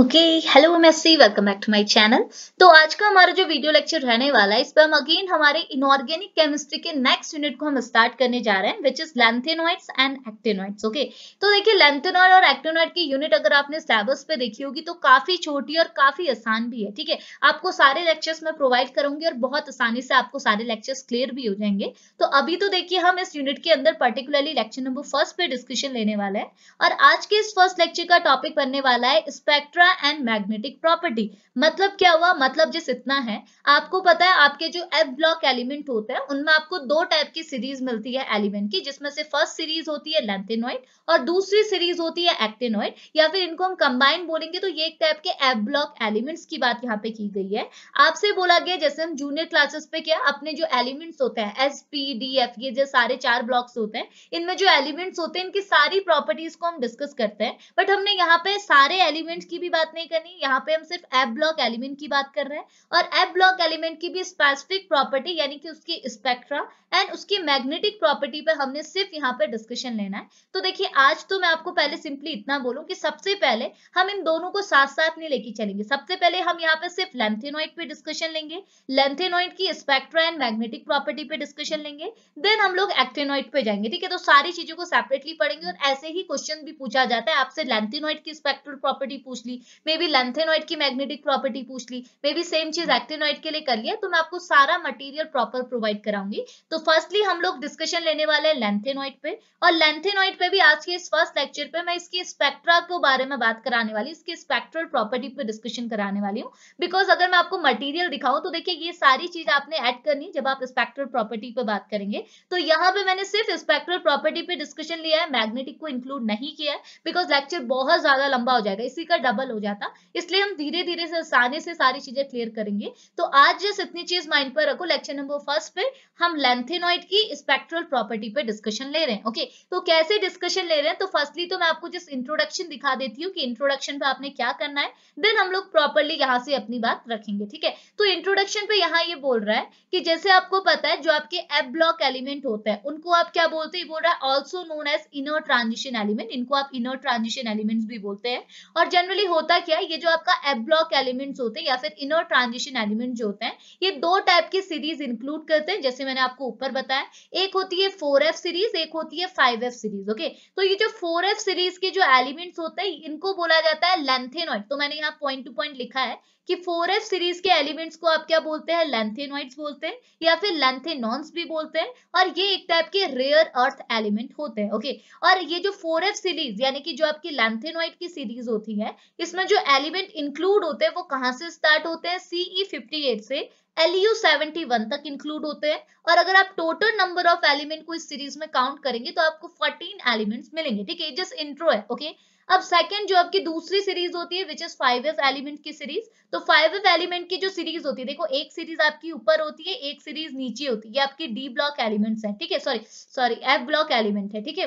Okay hello MSc welcome back to my channel तो आज का हमारा जो वीडियो लेक्चर रहने वाला है, इस पर हम अगेन हमारे इनऑर्गेनिक केमिस्ट्री के नेक्स्ट यूनिट को हम स्टार्ट करने जा रहे हैं which is lanthanoids and actinoids okay तो देखिए लैंथेनॉइड और एक्टेनॉइड की यूनिट अगर आपने सिलेबस पे देखी होगी तो काफ़ी छोटी और काफ़ी आसान भी है, ठीक है? आपको सारे लेक्चर्स में प्रोवाइड करूँगी और बहुत आसानी से आपको सारे लेक्चर्स क्लियर भी हो जाएँगे। तो अभी तो देखिए, हम इस यूनिट के अंदर पर्टिकुलरली लेक्चर नंबर फ़र्स्ट पे डिस्कशन लेने वाले हैं और आज के इस फ़र्स्ट लेक्चर का टॉपिक बनने वाला है स्पेक्ट्रा एंड मैग्नेटिक प्रॉपर्टी मतलब क्या हुआ? मतलब जिस इतना है, आपको पता है, आपके जो एफ़ ब्लॉक एलिमेंट होते हैं, उनमें आपको दो टाइप की सीरीज़ मिलती है एलिमेंट की, जिसमें से फ़र्स्ट सीरीज़ होती है लेंथेनॉइड और दूसरी सीरीज़ होती है एक्टेनॉइड या फिर इनको हम कंबाइन बोलेंगे तो ये एक टाइप के एफ़ ब्लॉक एलिमेंट्स की बात यहाँ पे की गई है। आपसे बोला गया, जैसे हम जूनियर क्लासेस पे क्या, अपने जो एलिमेंट्स होते हैं एस पी डी एफ़ ये जो सारे चार ब्लॉक्स होते हैं, इनमें जो एलिमेंट्स होते हैं, इनकी सारी प्रॉपर्टीज़ को हम डिस्कस करते हैं बट हमने यहाँ पे सारे एलिमेंट्स की बात नहीं करनी, यहाँ पे हम सिर्फ़ एफ़ ब्लॉक एलिमेंट की बात कर रहे हैं और एफ़ ब्लॉक एलिमेंट की भी स्पेसिफिक प्रॉपर्टी यानी कि उसकी स्पेक्ट्रा एंड उसकी मैग्नेटिक प्रॉपर्टी पे हमने सिर्फ़ यहाँ पे डिस्कशन लेना है। तो देखिए, आज तो मैं आपको पहले सिंपली इतना बोलूँ कि सबसे पहले हम इन दोनों को साथ साथ नहीं लेके चलेंगे। सबसे पहले हम यहाँ पे सिर्फ़ लेंथेनॉइड पे डिस्कशन लेंगे लेंथेनॉइड की स्पेक्ट्रा एंड मैग्नेटिक प्रॉपर्टी पे डिस्कशन लेंगे देन हम लोग एक्टेनॉइड पे जाएँगे। ठीक है तो सारी चीज़ों को सेपरेटली पढ़ेंगे और ऐसे ही क्वेश्चन भी पूछा जाता है, आपसे लेंथेनॉइड की स्पेक्ट्रल प्रॉपर्टी पूछ ली मे बी लेंथेनॉइड की मैग्नेटिक प्रॉपर्टी पूछ ली मे बी सेम चीज़ एक्टेनॉइड के लिए कर लिया तो मैं आपको सारा मटीरियल प्रॉपर प्रोवाइड कराऊँगी। तो फर्स्टली हम लोग डिस्कशन लेने वाले हैं लेंथेनॉइड पे, और लेंथेनॉइड पे भी आज के इस फ़र्स्ट लेक्चर पे मैं इसकी स्पेक्ट्रा के बारे में बात कराने वाली, इसकी स्पेक्ट्रल प्रॉपर्टी पे डिस्कशन कराने वाली हूँ। बिकॉज़ अगर मैं आपको मटीरियल दिखाऊँ तो देखिए ये सारी चीज़ आपने ऐड करनी जब आप स्पेक्ट्रल प्रॉपर्टी पे बात करेंगे। तो यहाँ पे मैंने सिर्फ़ स्पेक्ट्रल प्रॉपर्टी पे डिस्कशन लिया है मैग्नेटिक को इंक्लूड नहीं किया है बिकॉज़ लेक्चर बहुत ज़्यादा लंबा हो जाएगा, इसी का डबल हो जाता। इसलिए हम धीरे धीरे से, आसानी से सारी चीज़ें क्लियर करेंगे। तो आज जस्ट इतनी चीज़ माइंड पर रखो। लेक्चर नंबर फ़र्स्ट पे हम लेंथेनॉइड की स्पेक्ट्रल प्रॉपर्टी पे डिस्कशन ले रहे हैं ओके तो कैसे डिस्कशन ले रहे हैं? तो फर्स्टली तो मैं आपको जिस इंट्रोडक्शन दिखा देती हूँ कि इंट्रोडक्शन पे आपने क्या करना है। देन हम लोग प्रॉपरली यहाँ से अपनी बात रखेंगे, ठीक है? तो इंट्रोडक्शन पे यहाँ ये बोल रहा है कि जैसे आपको पता है, जो आपके एप ब्लॉक एलिमेंट होते हैं, उनको आप क्या बोलते हैं? बोल रहा है also known as inner transition element इनको आप इनर ट्रांजिशन एलिमेंट्स भी बोलते हैं। और जनरली होता क्या है? ये जो आपका एप ब्लॉक एलिमेंट्स होते हैं या फिर इनर ट्रांजिशन एलिमेंट जो होते हैं, ये दो टाइप की सीरीज़ इंक्लूड करते हैं, जैसे मैंने आपको ऊपर बताया। एक होती है फोर एफ़ सीरीज़ एक होती है फाइव एफ़ सीरीज़ ओके तो ये जो फोर एफ़ सीरीज़ के जो एलिमेंट्स होते हैं, इनको बोला जाता है लेंथेनॉइड तो मैंने यहाँ पॉइंट टू पॉइंट लिखा है। कि फोर एफ़ सीरीज़ के एलिमेंट्स को आप क्या बोलते हैं? लेंथेनॉइड्स बोलते हैं या फिर लेंथेनॉन्स भी बोलते हैं? और ये एक टाइप के रेयर अर्थ एलिमेंट होते हैं ओके और ये जो फोर एफ़ सीरीज़ यानी कि जो आपकी लेंथेनॉइड की सीरीज़ होती है, इसमें जो एलिमेंट इंक्लूड होते हैं, वो कहाँ से स्टार्ट होते हैं? सीई फिफ्टी एट से LU 71 तक इंक्लूड होते हैं। और अगर आप टोटल नंबर ऑफ़ एलिमेंट को इस सीरीज़ में काउंट करेंगे तो आपको 14 एलिमेंट्स मिलेंगे, ठीक है? जस्ट इंट्रो है ओके अब सेकंड जो आपकी दूसरी सीरीज़ होती है which is five f element की सीरीज़ तो फाइव एफ़ एलिमेंट की जो सीरीज़ होती है, देखो, एक सीरीज़ आपकी ऊपर होती है, एक सीरीज़ नीचे होती है, ये आपकी डी ब्लॉक एलिमेंट्स है, ठीक है? Sorry sorry f block element है, ठीक है?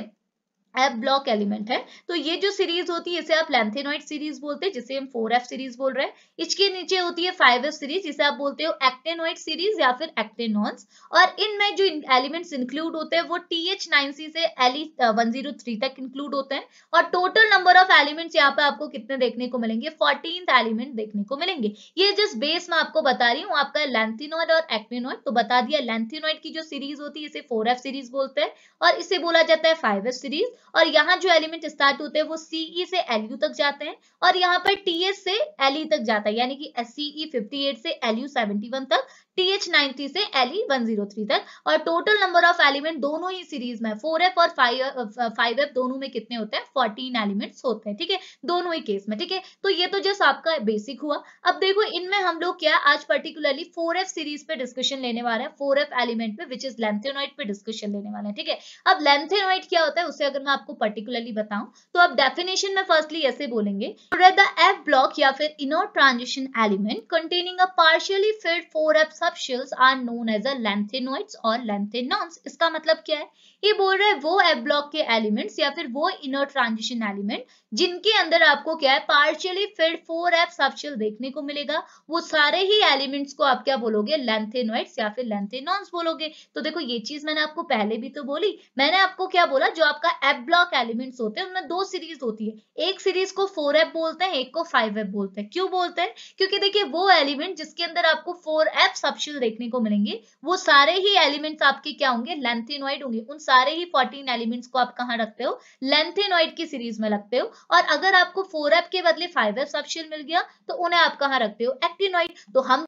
एफ़ ब्लॉक एलिमेंट है। तो ये जो सीरीज़ होती है, इसे आप लेंथेनॉइड सीरीज़ बोलते हैं, जिसे हम फोर एफ़ सीरीज़ बोल रहे हैं। इसके नीचे होती है फाइव एफ़ सीरीज़ जिसे आप बोलते हो एक्टेनॉइड सीरीज़ या फिर एक्टेनॉन्स और इनमें जो एलिमेंट्स इंक्लूड होते हैं, वो टी एच नाइन सी से एल वन ज़ीरो थ्री तक इंक्लूड होते हैं। और टोटल नंबर ऑफ़ एलिमेंट्स यहाँ पे आपको कितने देखने को मिलेंगे? फोर्टीन एलिमेंट देखने को मिलेंगे। ये जिस बेस में आपको बता रही हूँ, आपका लेंथिनॉइड और एक्टेनॉइड तो बता दिया लेंथिनॉइड की जो सीरीज़ होती है, इसे फोर एफ़ सीरीज़ बोलते हैं। और इसे बोला जाता है फाइव एफ़ सीरीज़ और यहाँ जो एलिमेंट स्टार्ट होते हैं, वो सीई से एलयू तक जाते हैं और यहाँ पर टीएस से एलई तक जाता है, यानी कि एस सीई 58 से एलयू 71 तक टी एच नाइनटी से L E one zero three तक। और टोटल नंबर ऑफ़ एलिमेंट दोनों ही सीरीज़ में फोर एफ़ और फाइव एफ़ दोनों में कितने होते हैं? फोर्टीन एलिमेंट्स होते हैं, ठीक है? दोनों ही केस में, ठीक है? तो ये तो जस्ट आपका बेसिक हुआ। अब देखो, इनमें हम लोग क्या आज पर्टिकुलरली फोर एफ़ सीरीज़ पे डिस्कशन लेने वाले हैं फोर एफ़ एलिमेंट पे विच इज़ लेंथेनॉइड पे डिस्कशन लेने वाले हैं, ठीक है? अब लेंथेनॉइड क्या होता है, उसे अगर मैं आपको पर्टिकुलरली बताऊँ तो आप डेफिनेशन में फर्स्टली ऐसे बोलेंगे द एफ़ ब्लॉक या फिर inner transition element containing a partially filled four subshells are known as a lanthanoids और लेंथेनॉन्स इसका मतलब क्या है? ये बोल रहा है वो एफ़ ब्लॉक के एलिमेंट्स या फिर वो इनर ट्रांजिशन एलिमेंट जिनके अंदर आपको क्या है partially filled four f subshell देखने को मिलेगा। वो सारे ही एलिमेंट्स को आप क्या बोलोगे लेंथेनोइड्स या फिर लेंथेनॉन्स बोलोगे। तो देखो, ये चीज़ मैंने आपको पहले भी तो बोली। मैंने आपको क्या बोला, जो आपका एफ़ ब्लॉक एलिमेंट्स होते हैं, उनमें दो सीरीज़ होती है। एक सीरीज़ को फोर एफ़ बोलते हैं, एक को फाइव एफ़ बोलते हैं। क्यों बोलते हैं? क्योंकि देखिए, वो एलिमेंट जिसके अंदर आपको फोर एफ़ सबशेल देखने को मिलेंगे, वो सारे ही एलिमेंट्स आपके क्या होंगे लेंथेनोइड होंगे। उन सारे ही फोर्टीन एलिमेंट्स को आप कहाँ रखते हो? लेंथेनोइड की सीरीज़ में रखते हो। और अगर आपको फोर एफ़ के बदले फाइव एफ़ ऑप्शन मिल गया तो उन्हें आप कहाँ रखते हो? एक्टिनोइड तो हम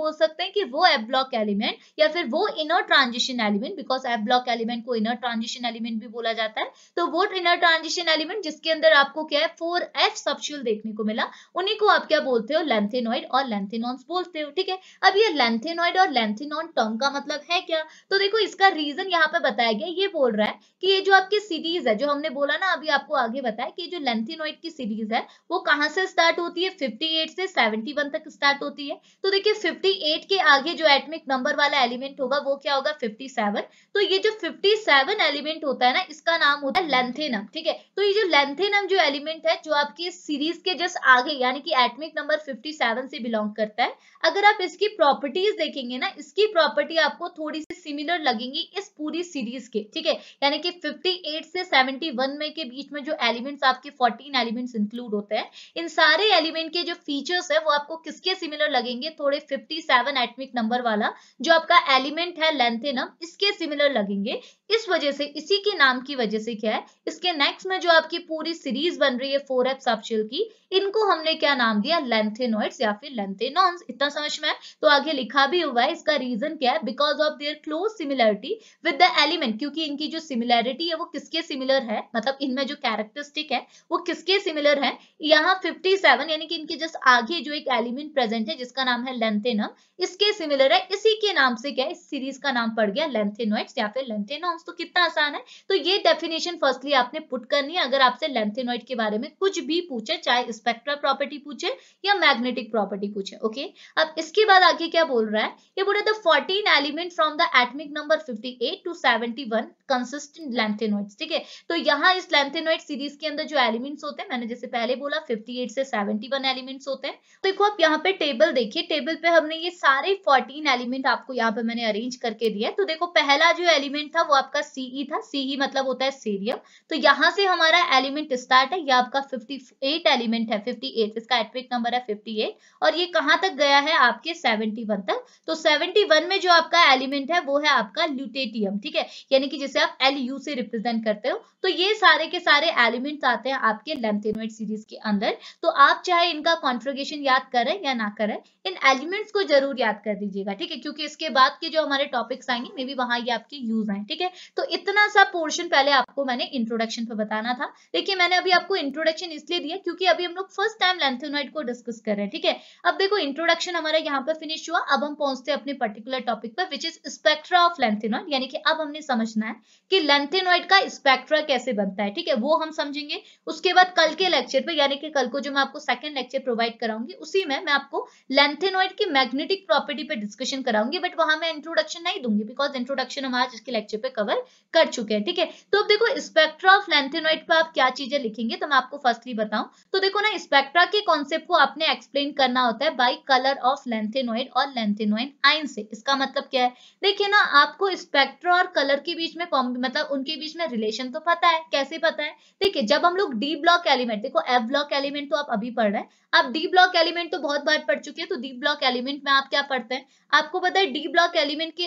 बोल सकते हैं कि वो एफ़ ब्लॉक एलिमेंट या फिर वो inner transition element because f block element को इनर ट्रांजिशन एलिमेंट भी बोला जाता है। तो वो इनर ट्रांजिशन एलिमेंट जिसके अंदर आपको क्या है फोर एफ़ सबश्यूल देखने को मिला, उन्हीं को आप क्या बोलते हो? लेंथेनॉइड और लेंथेनॉन्स बोलते हो, ठीक है? अब ये लेंथेनॉइड और लेंथेनॉन टर्म का मतलब है क्या? तो देखो, इसका रीजन यहाँ पे बताया गया, ये बोल रहा है कि ये जो आपकी सीरीज़ है, जो हमने बोला ना, अभी आपको आगे बताया कि जो लेंथेनॉइड की सीरीज़ है, वो कहाँ से स्टार्ट होती है? 58 से 71 तक स्टार्ट होती है। तो देखिए 58 के आगे जो एटमिक नंबर वाला एलिमेंट होगा, वो क्या होगा? 57 तो ये जो 57 एलिमेंट होता है ना, इसका नाम होता है लेंथेनम ठीक है? तो ये जो लेंथेनम जो एलिमेंट है, जो आपकी सीरीज़ के जस्ट आगे, यानी कि एटमिक नंबर 57 से बिलोंग करता है, अगर आप इसकी प्रॉपर्टीज़ देखेंगे ना, इसकी प्रॉपर्टी आपको थोड़ी सी सिमिलर लगेंगी इस पूरी सीरीज़ के, ठीक है? यानी कि 58 से 71 में के बीच में जो एलिमेंट्स आपके 14 एलिमेंट्स इंक्लूड होते हैं, इन सारे एलिमेंट के जो फीचर्स है, वो आपको किसके सिमिलर लगेंगे? थोड़े 57 एटमिक नंबर वाला जो आपका एलिमेंट है लेंथेनम इसके सिमिलर लगेंगे। इस वजह से, इसी के नाम की वजह से क्या है? इसके नेक्स्ट में जो आपकी पूरी सीरीज़ बन रही है फोर एफ़ सबशेल की, इनको हमने क्या नाम दिया? लेंथेनोइड्स या फिर लेंथेनॉन्स इतना समझ में तो आगे लिखा भी हुआ है, इसका रीजन क्या है? Because of their close similarity with the element क्योंकि इनकी जो सिमिलैरिटी है, वो किसके सिमिलर है? मतलब इनमें जो कैरेक्टरिस्टिक है, वो किसके सिमिलर है? यहाँ 57 यानी कि इनके जस्ट आगे जो एक एलिमेंट प्रेजेंट है, जिसका नाम है लेंथेनम इसके सिमिलर है। इसी के नाम से क्या इस सीरीज़ का नाम पड़ गया लेंथेनोइड्स या फिर लेंथेनॉन्स तो कितना आसान है? तो ये डेफिनेशन फर्स्टली आपने पुट करनी है। अगर आपसे लेंथेनोइड के बारे में कुछ भी पूछे, चाहे स्पेक्ट्रल प्रॉपर्टी पूछे या मैग्नेटिक प्रॉपर्टी पूछे ओके अब इसके बाद आगे क्या बोल रहा है? ये बोल रहा है fourteen element from the atomic number 58 to 71 consistent lanthanoids ठीक है? तो यहाँ इस लेंथेनोइड सीरीज़ के अंदर जो एलिमेंट्स होते हैं, मैंने जैसे पहले बोला 58 से 71 एलिमेंट्स होते हैं। तो देखो आप यहाँ पे टेबल देखिए टेबल पे हमने ये सारे 14 एलिमेंट आपको यहाँ पे मैंने अरेंज करके दिया तो देखो पहला जो एलिमेंट था वो आपका सीई था। सीई मतलब होता है सीरियम तो यहाँ से हमारा एलिमेंट स्टार्ट है। ये आपका 58 एलिमेंट है। 58 इसका एटमिक नंबर है 58 और ये कहाँ तक गया है? आपके 71 तक। तो 71 में जो आपका एलिमेंट है, वो है आपका ल्यूटेटियम ठीक है? यानी कि जिसे आप एल यू से रिप्रेजेंट करते हो। तो ये सारे के सारे एलिमेंट्स आते हैं आपके लेंथेनोइड सीरीज़ के अंदर। तो आप चाहे इनका कॉन्फ़िगरेशन याद करें या ना करें, इन एलिमेंट्स को ज़रूर याद कर दीजिएगा, ठीक है? क्योंकि इसके बाद के जो हमारे टॉपिक्स आएँगे मे बी वहाँ ये आपके यूज़ आए, ठीक है? तो इतना सा पोर्शन पहले आपको मैंने इंट्रोडक्शन पर बताना था। देखिए, मैंने अभी आपको इंट्रोडक्शन इसलिए दिया क्योंकि अभी हम लोग फ़र्स्ट टाइम लेंथेनोइड को डिस्कस कर रहे हैं, ठीक है? अब देखो इंट्रोडक्शन हमारा यहाँ पर फिनिश हुआ। अब हम पहुँचते अपने पर्टिकुलर टॉपिक पर which is spectra of lanthanoid यानी कि अब हमने समझना है कि लेंथेनोइड का स्पेक्ट्रा कैसे बनता है, ठीक है? वो हम समझेंगे। उसके बाद कल के लेक्चर पे, यानी कि कल को जो मैं आपको सेकंड लेक्चर प्रोवाइड कराऊँगी, उसी में मैं आपको लेंथेनोइड की मैग्नेटिक प्रॉपर्टी पे डिस्कशन कराऊँगी बट वहाँ मैं इंट्रोडक्शन नहीं दूँगी बिकॉज़ इंट्रोडक्शन हम आज इसके लेक्चर पे कवर कर चुके हैं, ठीक है? तो अब देखो स्पेक्ट्रा ऑफ़ लेंथेनोइड पे आप क्या चीज़ें लिखेंगे तो मैं आपको फर्स्टली बताऊँ। तो देखो ना स्पेक्ट्रा के कॉन्सेप्ट को आपने एक्सप्लेन करना होता है बाई कलर ऑफ़ लेंथेनोइड और लेंथेनोइड आइन से। इसका मतलब क्या है? देखिए ना, आपको स्पेक्ट्रा और कलर के बीच में मतलब उनके बीच में रिलेशन तो पता है, कैसे पता है? देखिए, जब हम लोग डी ब्लॉक एलिमेंट देखो एफ़ ब्लॉक एलिमेंट तो आप अभी पढ़ रहे हैं आप डी ब्लॉक एलिमेंट तो बहुत बार पढ़ चुके हैं तो डी ब्लॉक एलिमेंट में आप क्या पढ़ते हैं? आपको पता है डी ब्लॉक एलिमेंट के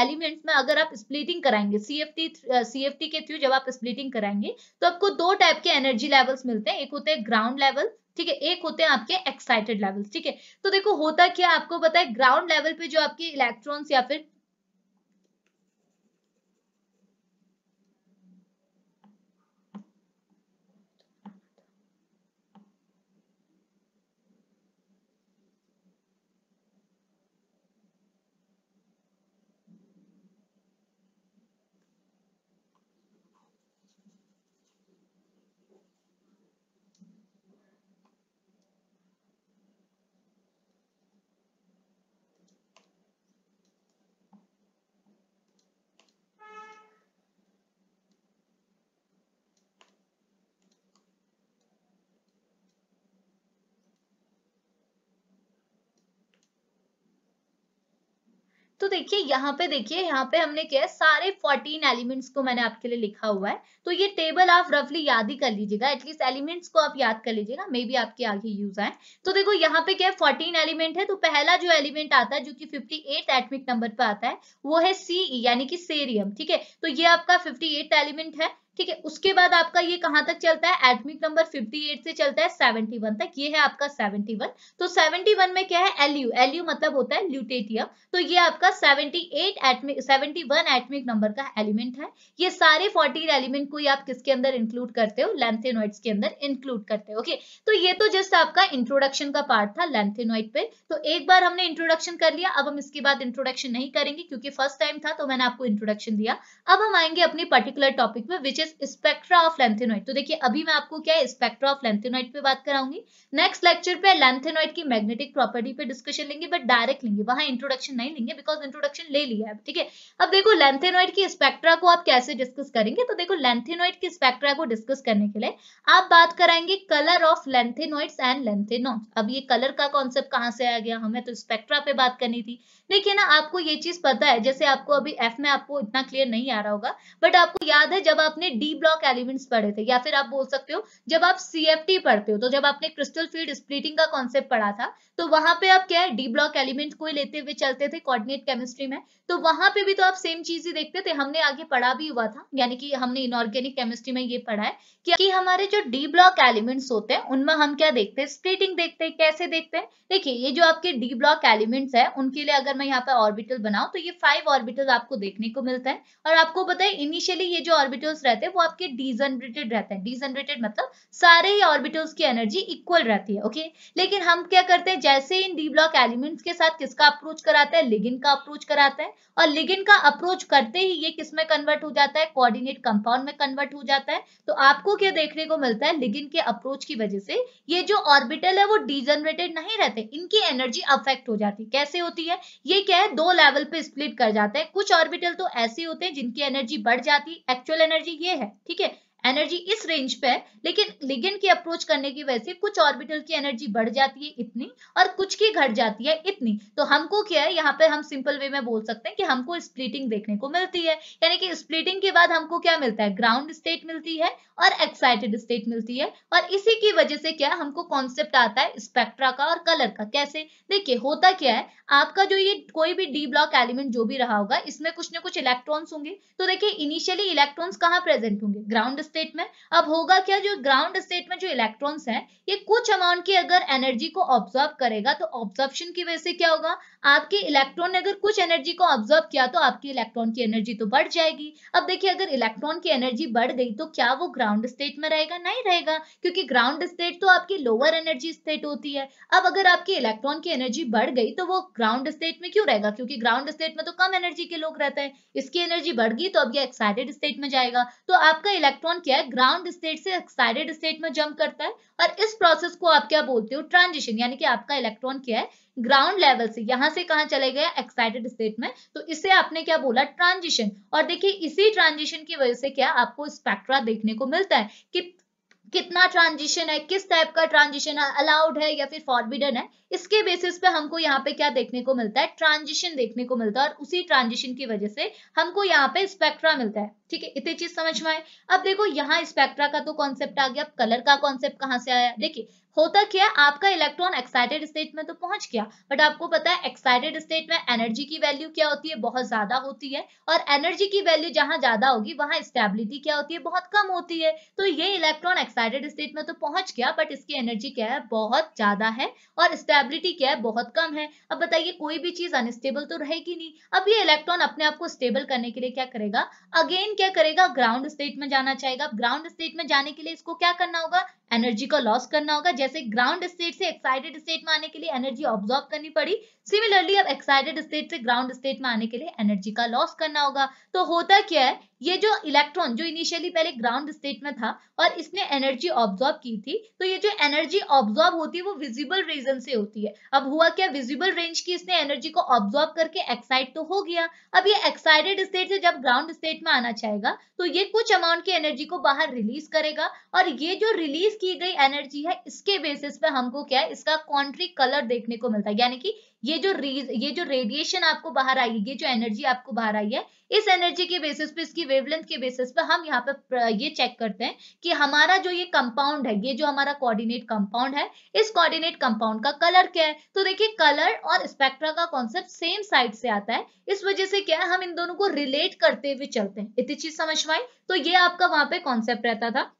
एलिमेंट्स में अगर आप स्प्लिटिंग कराएँगे सीएफटी सीएफटी के थ्रू जब आप स्प्लिटिंग कराएँगे तो आपको दो टाइप के एनर्जी लेवल्स मिलते हैं, एक होते हैं ग्राउंड लेवल ठीक है, एक होते हैं आपके एक्साइटेड लेवल ठीक है। तो देखो होता क्या आपको पता है ग्राउंड लेवल पे जो आपके इलेक्ट्रॉन्स या फिर तो देखिए, यहाँ पे देखिए, यहाँ पे हमने क्या है, सारे 14 एलिमेंट्स को मैंने आपके लिए लिखा हुआ है। तो ये टेबल आप रफली याद ही कर लीजिएगा एटलीस्ट एलिमेंट्स को आप याद कर लीजिएगा मे बी आपके आगे यूज़ आए। तो देखो, यहाँ पे क्या है 14 एलिमेंट है तो पहला जो एलिमेंट आता है, जो कि 58 एटमिक नंबर पर आता है, वो है सीई यानी कि सेरियम ठीक है? तो ये आपका 58 एलिमेंट है ठीक है, उसके बाद आपका ये कहाँ तक चलता है? एटमिक नंबर 58 से चलता है 71 तक। ये है आपका 71 तो 71 में क्या है? एलयू एलयू मतलब होता है ल्यूटेटियम तो ये आपका 78 एटमिक 71 एटमिक नंबर का एलिमेंट है। ये सारे 14 एलिमेंट को ही आप किसके अंदर इंक्लूड करते हो? लेंथेनॉइड्स के अंदर इंक्लूड करते हो ओके तो ये तो जस्ट आपका इंट्रोडक्शन का पार्ट था लेंथेनॉइड पे। तो एक बार हमने इंट्रोडक्शन कर लिया, अब हम इसके बाद इंट्रोडक्शन नहीं करेंगे, क्योंकि फ़र्स्ट टाइम था तो मैंने आपको इंट्रोडक्शन दिया। अब हम आएँगे अपनी पर्टिकुलर टॉपिक में which is spectra of lanthanoid तो देखिए, अभी मैं आपको क्या है स्पेक्ट्रा ऑफ़ लेंथेनॉइड पे बात कराऊँगी। नेक्स्ट लेक्चर पे लेंथेनॉइड की मैग्नेटिक प्रॉपर्टी पे डिस्कशन लेंगे बट डायरेक्ट लेंगे। वहाँ इंट्रोडक्शन नहीं लेंगे बिकॉज़ इंट्रोडक्शन ले लिया है, ठीक है? अब देखो लेंथेनॉइड की स्पेक्ट्रा को आप कैसे डिस्कस करेंगे? तो देखो लेंथेनॉइड की स्पेक्ट्रा को डिस्कस करने के लिए आप बात कराएँगे colour of lanthanoids and lanthanons अब ये कलर का कॉन्सेप्ट कहाँ से आ गया? हमें तो स्पेक्ट्रा पे बात करनी थी। देखिए ना, आपको ये चीज़ पता है, जैसे आपको अभी एफ़ में आपको इतना क्लियर नहीं आ रहा होगा बट आपको याद है, जब आपने डी ब्लॉक एलिमेंट्स पढ़े थे, या फिर आप बोल सकते हो, जब आप CFT पढ़ते हो तो जब आपने क्रिस्टल फ़ील्ड स्प्लिटिंग का कॉन्सेप्ट पढ़ा था तो वहाँ पे आप क्या है डी ब्लॉक एलिमेंट को लेते हुए चलते थे कोऑर्डिनेट केमिस्ट्री में तो वहाँ पे भी तो आप सेम चीज़ ही देखते थे, हमने आगे पढ़ा भी हुआ था, यानी कि हमने इनऑर्गेनिक केमिस्ट्री में ये पढ़ा है, कि हमारे जो डी ब्लॉक एलिमेंट्स होते हैं, उनमें हम क्या देखते हैं स्प्लिटिंग देखते हैं, कैसे देखते हैं, देखिए, ये जो आपके डी ब्लॉक एलिमेंट्स है, उनके लिए अगर मैं यहाँ पे ऑर्बिटल बनाऊँ तो ये फाइव ऑर्बिटल आपको देखने को मिलता है, और आपको है इनिशियली ये जो ऑर्बिटल्स रहते हैं, वो आपके डीजनरेटेड रहते हैं। डीजनरेटेड मतलब सारे ही ऑर्बिटल्स की एनर्जी इक्वल रहती है ओके लेकिन हम क्या करते हैं, जैसे इन डी ब्लॉक एलिमेंट्स के साथ किसका अप्रोच कराता है लिगिन का अप्रोच कराता है, और लिगिन का अप्रोच करते ही ये किसमें कन्वर्ट हो जाता है कोऑर्डिनेट कंपाउंड में कन्वर्ट हो जाता है। तो आपको क्या देखने को मिलता है लिगिन के अप्रोच की वजह से ये जो ऑर्बिटल है, वो डीजनरेटेड नहीं रहते, इनकी एनर्जी अफेक्ट हो जाती है। कैसे होती है? ये क्या है, दो लेवल पे स्प्लिट कर जाते हैं। कुछ ऑर्बिटल तो ऐसे होते हैं जिनकी एनर्जी बढ़ जाती है एक्चुअल एनर्जी ये है ठीक है? एनर्जी इस रेंज पे है, लेकिन लिगेंड की अप्रोच करने की वजह से कुछ ऑर्बिटल की एनर्जी बढ़ जाती है इतनी और कुछ की घट जाती है इतनी। तो हमको क्या है, यहाँ पे हम सिंपल वे में बोल सकते हैं कि हमको स्प्लिटिंग देखने को मिलती है। यानी कि स्प्लिटिंग के बाद हमको क्या मिलता है? ग्राउंड स्टेट मिलती है और एक्साइटेड स्टेट मिलती है। और इसी की वजह से क्या हमको कॉन्सेप्ट आता है स्पेक्ट्रा का और कलर का। कैसे? देखिए, होता क्या है, आपका जो ये कोई भी डी ब्लॉक एलिमेंट जो भी रहा होगा, इसमें कुछ ना कुछ इलेक्ट्रॉन्स होंगे। तो देखिए इनिशियली इलेक्ट्रॉन्स कहाँ प्रेजेंट होंगे? ग्राउंड स्टेट में, अब होगा क्या जो ग्राउंड स्टेट में जो इलेक्ट्रॉन्स हैं, ये कुछ अमाउंट की अगर एनर्जी को ऑब्ज़र्व करेगा तो ऑब्जर्वेशन की वजह से क्या होगा? आपके इलेक्ट्रॉन ने अगर कुछ एनर्जी को ऑब्ज़र्व किया तो आपकी इलेक्ट्रॉन की एनर्जी तो बढ़ जाएगी। अब देखिए, अगर इलेक्ट्रॉन की एनर्जी बढ़ गई तो क्या वो ग्राउंड स्टेट में रहेगा? नहीं रहेगा, क्योंकि ग्राउंड स्टेट तो आपकी लोअर एनर्जी स्टेट होती है। अब अगर आपकी इलेक्ट्रॉन की एनर्जी बढ़ गई तो वो ग्राउंड स्टेट में क्यों रहेगा? क्योंकि ग्राउंड स्टेट में तो कम एनर्जी के लोग रहते हैं। इसकी एनर्जी बढ़ गई तो अब ये एक्साइटेड स्टेट में जाएगा। तो आपका इलेक्ट्रॉन क्या है ग्राउंड स्टेट से एक्साइटेड स्टेट में जंप करता है और इस प्रोसेस को आप क्या बोलते हो? ट्रांजिशन यानी कि आपका इलेक्ट्रॉन क्या है ग्राउंड लेवल से, यहाँ से कहा चले गए? एक्साइटेड स्टेट में। तो इसे आपने क्या बोला? ट्रांजिशन और देखिए, इसी ट्रांजिशन की वजह से क्या आपको स्पेक्ट्रा देखने को मिलता है कि कितना ट्रांजिशन है, किस टाइप का ट्रांजिशन अलाउड है या फिर फॉरबिडन है, इसके बेसिस पे हमको यहाँ पे क्या देखने को मिलता है? ट्रांजिशन देखने को मिलता है और उसी ट्रांजिशन की वजह से हमको यहाँ पे स्पेक्ट्रा मिलता है। ठीक है, इतनी चीज़ समझ में आए? अब देखो, यहाँ स्पेक्ट्रा का तो कॉन्सेप्ट आ गया, अब कलर का कॉन्सेप्ट कहाँ से आया? देखिए, होता क्या है आपका इलेक्ट्रॉन एक्साइटेड स्टेट में तो पहुँच गया बट आपको पता है एक्साइटेड स्टेट में एनर्जी की वैल्यू क्या होती है? बहुत ज़्यादा होती है, और एनर्जी की वैल्यू जहाँ ज़्यादा होगी, वहाँ स्टेबिलिटी क्या होती है? बहुत कम होती है तो ये इलेक्ट्रॉन एक्साइटेड स्टेट में तो पहुँच गया बट इसकी एनर्जी क्या है? बहुत ज़्यादा है, और स्टेबिलिटी क्या है? बहुत कम है। अब बताइए, कोई भी चीज़ अनस्टेबल तो रहेगी नहीं। अब ये इलेक्ट्रॉन अपने आप को स्टेबल करने के लिए क्या करेगा? अगेन क्या करेगा? ग्राउंड स्टेट में जाना चाहेगा। ग्राउंड स्टेट में जाने के लिए इसको क्या करना होगा? एनर्जी का लॉस करना होगा। जैसे ग्राउंड स्टेट से एक्साइटेड स्टेट में आने के लिए एनर्जी ऑब्जॉर्व करनी पड़ी। सिमिलरली अब एक्साइटेड स्टेट से ग्राउंड स्टेट में आने के लिए एनर्जी का लॉस करना होगा। तो होता क्या है? ये जो इलेक्ट्रॉन जो इनिशियली पहले ग्राउंड स्टेट में था, और इसने एनर्जी ऑब्जॉर्व की थी तो ये जो एनर्जी ऑब्जॉर्व होती है, वो विजिबल रीजन से होती है। अब हुआ क्या? विजिबल रेंज की इसने एनर्जी को ऑब्जॉर्व करके एक्साइट तो हो गया। अब ये एक्साइटेड स्टेट से जब ग्राउंड स्टेट में आना चाहेगा तो ये कुछ अमाउंट की एनर्जी को बाहर रिलीज़ करेगा, और ये जो रिलीज़ की गई एनर्जी है, इसके बेसिस पे हमको क्या है? इसका कॉन्ट्री कलर देखने को मिलता है। यानी कि ये जो ये जो रेडिएशन आपको बाहर आई है ये जो एनर्जी आपको बाहर आई है, इस एनर्जी के बेसिस पे, इसकी वेवलेंथ के बेसिस पे हम यहाँ पे ये चेक करते हैं कि हमारा जो ये कंपाउंड है, ये जो हमारा कोऑर्डिनेट कंपाउंड है, इस कोऑर्डिनेट कंपाउंड का कलर क्या है? तो देखिए कलर और स्पेक्ट्रा का कॉन्सेप्ट सेम साइड से आता है। इस वजह से क्या है, हम इन दोनों को रिलेट करते हुए चलते हैं। इतनी चीज़ समझ पाए तो ये आपका वहाँ पे कॉन्सेप्ट रहता था।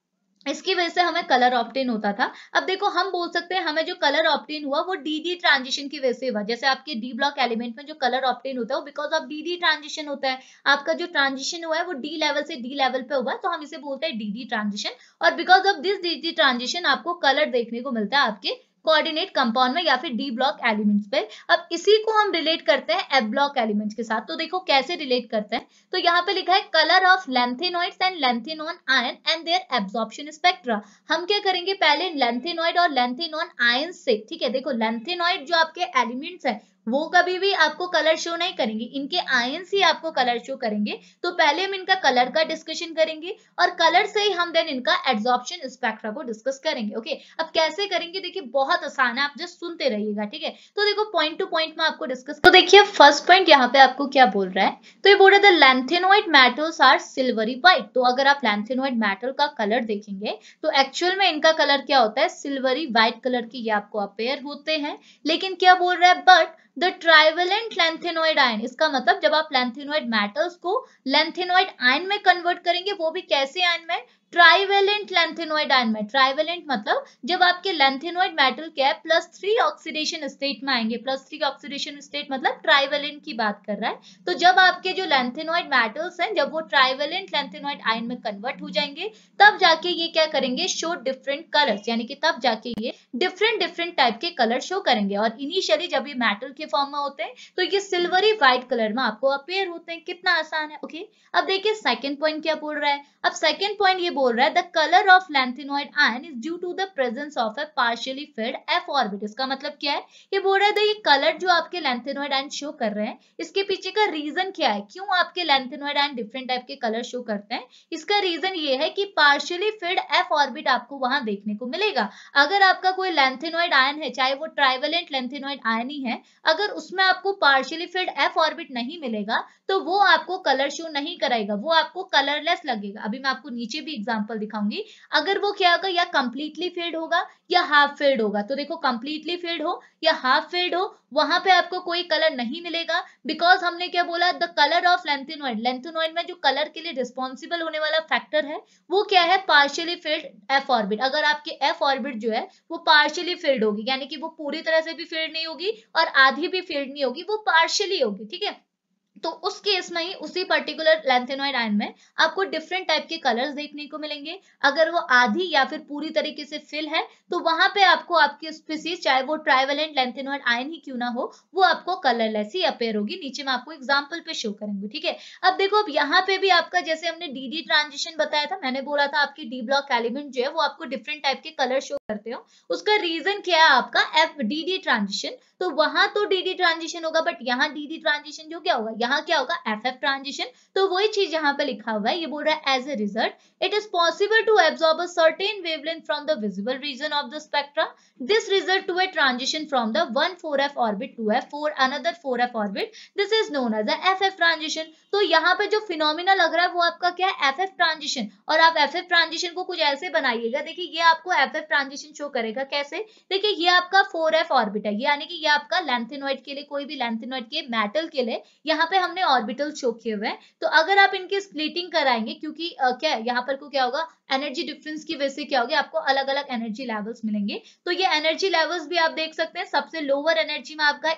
इसकी वजह से हमें कलर ऑप्टेन होता था। अब देखो, हम बोल सकते हैं हमें जो कलर ऑप्टेन हुआ, वो डी डी ट्रांजिशन की वजह से हुआ। जैसे आपके डी ब्लॉक एलिमेंट में जो कलर ऑप्टेन होता है, वो because of D D transition होता है। आपका जो ट्रांजिशन हुआ है, वो डी लेवल से डी लेवल पे हुआ तो हम इसे बोलते हैं डी डी ट्रांजिशन और because of this D D transition आपको कलर देखने को मिलता है आपके कोऑर्डिनेट कंपाउंड में या फिर डी ब्लॉक एलिमेंट्स पे। अब इसी को हम रिलेट करते हैं एफ़ ब्लॉक एलिमेंट्स के साथ। तो देखो कैसे रिलेट करते हैं। तो यहाँ पे लिखा है colour of lanthanoids and lanthanon ion and their absorption spectra हम क्या करेंगे? पहले लेंथेनॉइड और लेंथेनॉन आयन से, ठीक है? देखो लेंथेनॉइड जो आपके एलिमेंट्स है वो कभी भी आपको कलर शो नहीं करेंगे। इनके आयंस ही आपको कलर शो करेंगे। तो पहले हम इनका कलर का डिस्कशन करेंगे और कलर से ही हम देन इनका एड्सॉर्प्शन स्पेक्ट्रा को डिस्कस करेंगे ओके अब कैसे करेंगे? देखिए, बहुत आसान है, आप जस्ट सुनते रहिएगा, ठीक है? तो देखो पॉइंट टू पॉइंट में आपको डिस्कस तो देखिए फ़र्स्ट पॉइंट यहाँ पे आपको क्या बोल रहा है? तो ये बोल रहा है lanthanoid metals are silvery white तो अगर आप लेंथेनोइड मेटल का कलर देखेंगे तो एक्चुअल में इनका कलर क्या होता है? सिल्वरी व्हाइट कलर की ये आपको अपेयर होते हैं। लेकिन क्या बोल रहा है? But the trivalent lanthanoid ion इसका मतलब जब आप लेंथेनोइड मेटल्स को लेंथेनोइड आयन में कन्वर्ट करेंगे, वो भी कैसे आयन में? ट्राइवेलेंट लेंथेनोइड आयन में, ट्राइवेलेंट मतलब जब आपके लेंथेनोइड मेटल है प्लस थ्री ऑक्सीडेशन स्टेट में आएँगे प्लस थ्री ऑक्सीडेशन स्टेट मतलब ट्राइवेलेंट की बात कर रहा है तो जब आपके जो लेंथेनोइड मेटल्स हैं, जब वो ट्राइवेलेंट लेंथेनोइड आयन में कन्वर्ट हो जाएँगे, तब जाके ये क्या करेंगे शो डिफरेंट कलर्स यानी कि तब जाके ये डिफरेंट डिफरेंट टाइप के कलर शो करेंगे। और इनिशियली जब ये मेटल के फॉर्म में होते हैं तो ये सिल्वरी व्हाइट कलर में आपको अपेयर होते हैं, कितना आसान है ओके अब देखिए सेकेंड पॉइंट क्या बोल रहा है? अब सेकेंड पॉइंट ये रहा है the colour of lanthanoid ion is due to the presence of a partially filled F orbit इसका मतलब क्या है? ये बोल रहा है ये कलर जो आपके लेंथेनॉइड आयन शो कर रहे हैं, इसके पीछे का रीजन क्या है? क्यों आपके लेंथेनॉइड आयन डिफरेंट टाइप के कलर शो करते हैं? इसका रीजन ये है कि पार्शियली फिल्ड एफ़ ऑर्बिट आपको वहाँ देखने को मिलेगा। अगर आपका कोई लेंथेनॉइड आयन है, चाहे वो ट्राइवेलेंट लेंथेनॉइड आयन ही है, अगर उसमें आपको पार्शियली फिल्ड एफ़ ऑर्बिट नहीं मिलेगा तो वो आपको कलर शो नहीं कराएगा, वो आपको कलरलेस लगेगा। अभी मैं आपको नीचे भी एग्जांपल दिखाऊँगी। अगर वो क्या होगा, या कंप्लीटली फिल्ड होगा, या हाफ़ फिल्ड होगा। तो देखो कंप्लीटली फिल्ड हो, या हाफ़ फिल्ड हो, वहाँ पे आपको कोई कलर नहीं मिलेगा। बिकॉज़ हमने क्या बोला the colour of lanthanoid lanthanoid में जो कलर के लिए रिस्पॉन्सिबल होने वाला फैक्टर है, वो क्या है? पार्शियली फिल्ड एफ़ ऑर्बिट अगर आपके एफ़ ऑर्बिट जो है, वो पार्शियली फिल्ड होगी, यानी कि वो पूरी तरह से भी फिल्ड नहीं होगी, और आधी भी फिल्ड नहीं होगी, वो पार्शियली होगी, ठीक है? तो उस केस में ही उसी पर्टिकुलर लेंथेनॉइड आयन में आपको डिफरेंट टाइप के कलर्स देखने को मिलेंगे। अगर वो आधी या फिर पूरी तरीके से फिल है तो वहाँ पे आपको आपकी स्पीसीज चाहे वो ट्राइवेलेंट लेंथेनॉइड आयन ही क्यों ना हो, वो आपको कलरलेस ही अपेयर होगी। नीचे में आपको एग्ज़ाम्पल पे शो करेंगे, ठीक है? अब देखो, अब यहाँ पे भी आपका, जैसे हमने डी ट्रांजिशन बताया था, मैंने बोला था आपकी डी ब्लॉक एलिमेंट जो है, वो आपको डिफरेंट टाइप के कलर शो करते हो। उसका रीजन क्या है आपका? एफ़ डी ट्रांजिशन तो वहाँ तो डी डी ट्रांजिशन होगा बट यहाँ डी डी ट्रांजिशन जो क्या होगा? यहाँ क्या होगा? एफ़ एफ़ ट्रांजिशन तो वही चीज़ यहाँ पे लिखा हुआ है। ये बोल रहा है as a result it is possible to absorb a certain wavelength from the visible region of the spectra this result to a transition from the one four F orbit to F four another four F orbit this is known as F F transition तो यहाँ पे जो phenomena लग रहा है, वो आपका क्या है? एफ़ एफ़ ट्रांजिशन और आप एफ़ एफ़ ट्रांजिशन को कुछ ऐसे बनाइएगा। देखिए, ये आपको एफ़ एफ़ ट्रांजिशन शो करेगा। कैसे? देखिए, ये आपका फोर एफ़ ऑर्बिट है। यानी कि ये आपका लेंथेनॉइड के लिए, कोई भी लेंथेनॉइड के मेटल के लिए, यहाँ पे हमने ऑर्बिटल शो किए हुए हैं तो अगर आप इनकी स्प्लिटिंग कराएँगे क्योंकि आ, क्या है यहाँ पर को क्या होगा एनर्जी डिफरेंस की वजह से क्या होगी आपको अलग अलग एनर्जी लेवल्स मिलेंगे। तो ये एनर्जी लेवल्स भी आप देख सकते हैं सबसे लोअर एनर्जी में आपका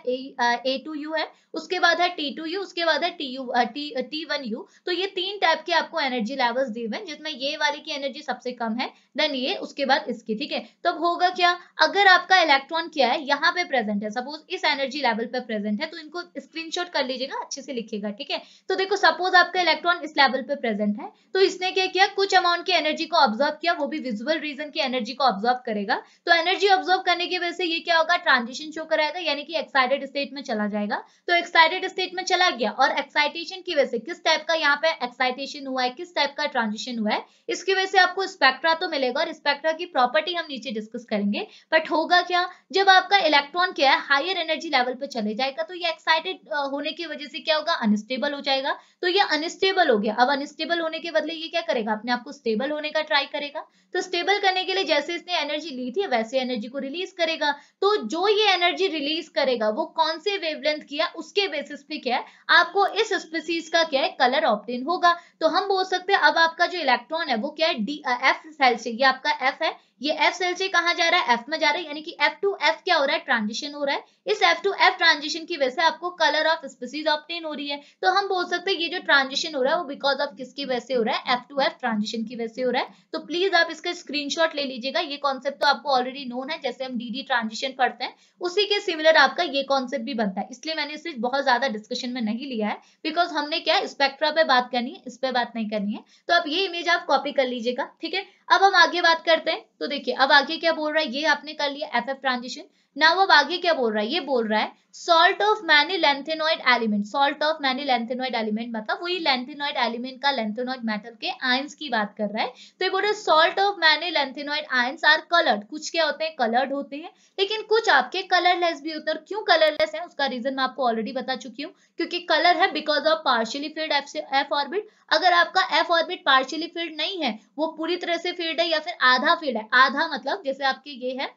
ए टू यू है उसके बाद है टी टू यू उसके बाद है T U T one U तो ये तीन टाइप के आपको एनर्जी लेवल्स दिए हुए हैं जिसमें ये वाली की एनर्जी सबसे कम है देन ये उसके बाद इसकी ठीक है? तो होगा क्या अगर आपका इलेक्ट्रॉन क्या है यहाँ पे प्रेजेंट है सपोज़ इस एनर्जी लेवल पे प्रेजेंट है तो इनको स्क्रीनशॉट कर लीजिएगा अच्छे से लिखेगा, ठीक है? तो देखो सपोज़ आपका इलेक्ट्रॉन इस लेवल पे प्रेजेंट है तो इसने क्या किया? कुछ अमाउंट की एनर्जी को ऑब्ज़र्व किया, वो भी विजुअल रीजन की एनर्जी को ऑब्ज़र्व करेगा। तो एनर्जी ऑब्ज़र्व करने की वजह से ये क्या होगा? ट्रांजिशन शो कराएगा, यानी कि एक्साइटेड स्टेट में चला जाएगा। तो एक्साइटेड स्टेट में चला गया, और एक्साइटेशन की वजह से किस टाइप का यहाँ पे एक्साइटेशन हुआ है, किस टाइप का ट्रांजिशन हुआ है, इसकी वजह से आपको स्पेक्ट्रा तो मिलेगा, और स्पेक्ट्रा की प्रॉपर्टी हम नीचे डिस्कस करेंगे। बट होगा क्या? जब आपका इलेक्ट्रॉन क्या है? हायर एनर्जी लेवल पे चले जाएगा तो ये एक्साइटेड होने की वजह से क्या होगा अनस्टेबल हो जाएगा। तो ये अनस्टेबल हो गया। अब अनस्टेबल होने के बदले ये क्या करेगा? अपने आप को स्टेबल होने का ट्राई करेगा। तो स्टेबल करने के लिए जैसे इसने एनर्जी ली थी, वैसे एनर्जी को रिलीज़ करेगा। तो जो ये एनर्जी रिलीज़ करेगा, वो कौन से वेवलेंथ किया उसके बेसिस पे क्या है? आपको इस स्पीसीज का क्या है? कलर ऑप्टेन होगा। तो हम बोल सकते हैं, अब आपका जो इलेक्ट्रॉन है, वो क्या है? डी एफ़ सेल ये आपका एफ़ है। ये एफ़ सेल से कहा जा रहा है? एफ़ में जा रहा है, यानी कि एफ़ टू एफ़ क्या हो रहा है? ट्रांजिशन हो रहा है। इस एफ़ टू एफ़ ट्रांजिशन की वजह से आपको कलर ऑफ़ स्पीसीज ऑप्टेन हो रही है। तो हम बोल सकते हैं ये जो ट्रांजिशन हो रहा है, वो बिकॉज़ ऑफ़ किसकी वजह से हो रहा है? एफ़ टू एफ़ ट्रांजिशन की वजह से हो रहा है। तो प्लीज़ आप इसका स्क्रीनशॉट ले लीजिएगा। ये कॉन्सेप्ट तो आपको ऑलरेडी नोन है, जैसे हम डी ट्रांजिशन पढ़ते हैं, उसी के सिमिलर आपका ये कॉन्सेप्ट भी बनता है। इसलिए मैंने इसे बहुत ज़्यादा डिस्कशन में नहीं लिया है बिकॉज़ हमने क्या स्पेक्ट्रा पे बात करनी है, इस पे बात नहीं करनी है। तो आप ये इमेज आप कॉपी कर लीजिएगा, ठीक है? अब हम आगे बात करते हैं। तो देखिए अब आगे क्या बोल रहा है? ये आपने कर लिया एफ़ एफ़ ट्रांजिशन नाउ अब आगे क्या बोल रहा है? ये बोल रहा है salt of many lanthanoid element salt of many lanthanoid element मतलब वही लेंथेनॉइड एलिमेंट का लेंथेनॉइड मेटल के आयंस की बात कर रहा है। तो ये बोल रहा salt of many lanthanoid ions are coloured कुछ क्या होते हैं? कलर्ड होते हैं। लेकिन कुछ आपके कलरलेस भी होते हैं। क्यों कलरलेस है? उसका रीजन मैं आपको ऑलरेडी बता चुकी हूँ। क्योंकि कलर है because of partially filled F orbit अगर आपका एफ़ ऑर्बिट पार्शियली फ़ील्ड नहीं है, वो पूरी तरह से फ़ील्ड है या फिर आधा फ़ील्ड है। आधा मतलब जैसे आपके ये है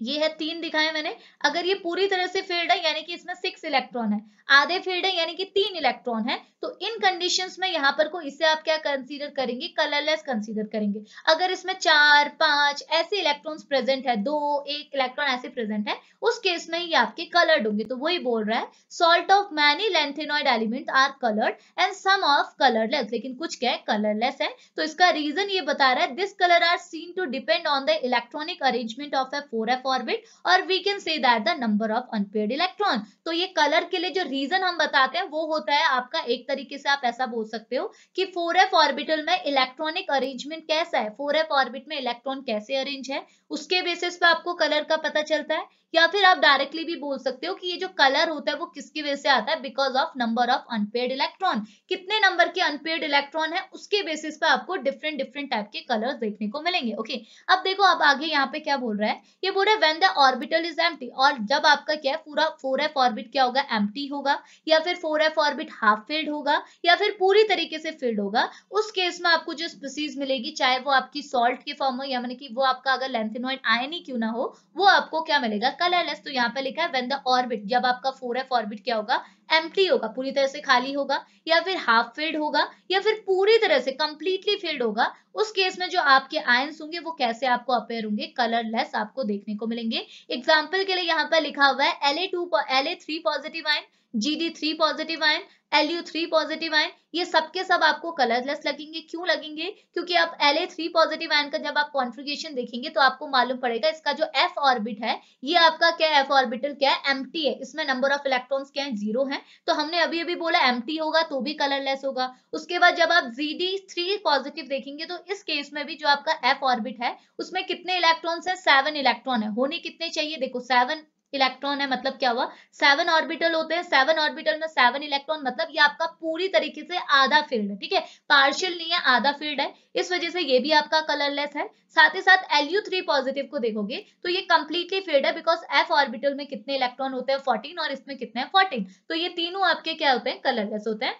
ये है तीन दिखाए मैंने। अगर ये पूरी तरह से फ़ील्ड है, यानी कि इसमें सिक्स इलेक्ट्रॉन है। आधे फ़ील्ड है, यानी कि तीन इलेक्ट्रॉन है तो इन कंडीशंस में यहाँ पर को इसे आप क्या कंसीडर करेंगे? कलरलेस कंसीडर करेंगे। अगर इसमें चार, पाँच ऐसे इलेक्ट्रॉन्स प्रेजेंट है, दो, एक इलेक्ट्रॉन ऐसे प्रेजेंट है, उस केस में ये आपके कलर्ड होंगे। तो वही बोल रहा है salt of many lanthanoid element are coloured and some of colourless लेकिन कुछ क्या है? कलरलेस है। तो इसका रीजन ये बता रहा है this colour are seen to depend on the electronic arrangement of a four F orbit और we can say that the number of unpaired electron तो ये कलर के लिए जो रीजन हम बताते हैं, वो होता है आपका एक तरीके से आप ऐसा बोल सकते हो कि फोर एफ़ ऑर्बिटल में इलेक्ट्रॉनिक अरेंजमेंट कैसा है? फोर एफ़ ऑर्बिट में इलेक्ट्रॉन कैसे अरेंज है? उसके बेसिस पे आपको कलर का पता चलता है। या फिर आप डायरेक्टली भी बोल सकते हो कि ये जो कलर होता है वो किसकी वजह से आता है? Because of number of unpaired electron कितने नंबर के अनपेड इलेक्ट्रॉन है, उसके बेसिस पे आपको डिफरेंट डिफरेंट टाइप के कलर देखने को मिलेंगे ओके अब देखो, अब आगे यहाँ पे क्या बोल रहा है? ये बोल रहा है when the orbital is empty और जब आपका क्या है, पूरा फोर एफ़ ऑर्बिट क्या होगा? एम्प्टी होगा, या फिर four F orbit half filled होगा, या फिर पूरी तरीके से फिल्ड होगा, उस केस में आपको जो स्पीसीज मिलेगी, चाहे वो आपकी सॉल्ट के फॉर्म हो, या मैंने कि वो आपका अगर लेंथेनॉइड आयन ही क्यों ना हो, वो आपको क्या मिलेगा? कलरलेस तो यहाँ पे लिखा है वेन द ऑर्बिट जब आपका फोर एफ़ ऑर्बिट क्या होगा? एम्प्टी होगा, पूरी तरह से खाली होगा, या फिर हाफ़ फिल्ड होगा, या फिर पूरी तरह से कंप्लीटली फिल्ड होगा, उस केस में जो आपके आयंस होंगे, वो कैसे आपको अपेयर होंगे? कलरलेस आपको देखने को मिलेंगे। एग्ज़ाम्पल के लिए यहाँ पर लिखा हुआ है L A two L A three positive ion G D three positive ion L U three positive ion ये सबके सब आपको कलरलेस लगेंगे। क्यों लगेंगे? क्योंकि आप L A three positive ion का जब आप कॉन्फ़िगरेशन देखेंगे तो आपको मालूम पड़ेगा इसका जो एफ़ ऑर्बिट है, ये आपका क्या एफ़ ऑर्बिटल क्या है एम्प्टी है। इसमें नंबर ऑफ़ इलेक्ट्रॉन्स क्या है? ज़ीरो है। तो हमने अभी अभी बोला एम्प्टी होगा तो भी कलरलेस होगा। उसके बाद जब आप जी डी थ्री पॉजिटिव देखेंगे तो इस केस में भी जो आपका एफ़ ऑर्बिट है, उसमें कितने इलेक्ट्रॉन्स है? सेवन इलेक्ट्रॉन है। होने कितने चाहिए? देखो सेवन इलेक्ट्रॉन है मतलब क्या हुआ? सेवन ऑर्बिटल होते हैं, सेवन ऑर्बिटल में सेवन इलेक्ट्रॉन मतलब ये आपका पूरी तरीके से आधा फ़ील्ड है, ठीक है? पार्शियल नहीं है, आधा फ़ील्ड है, इस वजह से ये भी आपका कलरलेस है। साथ ही साथ एलयू थ्री पॉजिटिव को देखोगे तो ये कंप्लीटली फ़ील्ड है बिकॉज़ एफ़ ऑर्बिटल में कितने इलेक्ट्रॉन होते हैं? फोर्टीन और इसमें कितने हैं? फोर्टीन तो ये तीनों आपके क्या होते हैं? कलरलेस होते हैं।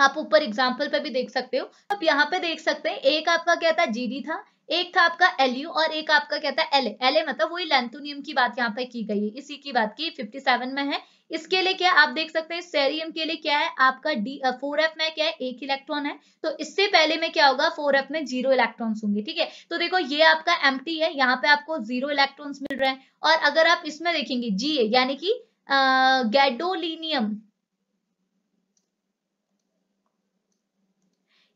आप ऊपर एग्ज़ाम्पल पे भी देख सकते हो। अब यहाँ पे देख सकते हैं, एक आपका क्या था जीडी था, एक था आपका एलयू और एक आपका क्या था एल एल मतलब वही लेंथोनियम की बात यहाँ पे की गई है। इसी की बात की 57 में है। इसके लिए क्या आप देख सकते हैं सेरियम के लिए क्या है, आपका डी फोर एफ़ में क्या है, एक इलेक्ट्रॉन है। तो इससे पहले में क्या होगा फोर एफ़ में ज़ीरो इलेक्ट्रॉन्स होंगे, ठीक है? तो देखो, ये आपका एम है, यहाँ पे आपको ज़ीरो इलेक्ट्रॉन्स मिल रहे हैं। और अगर आप इसमें देखेंगे जीए यानी कि गैडोलिनियम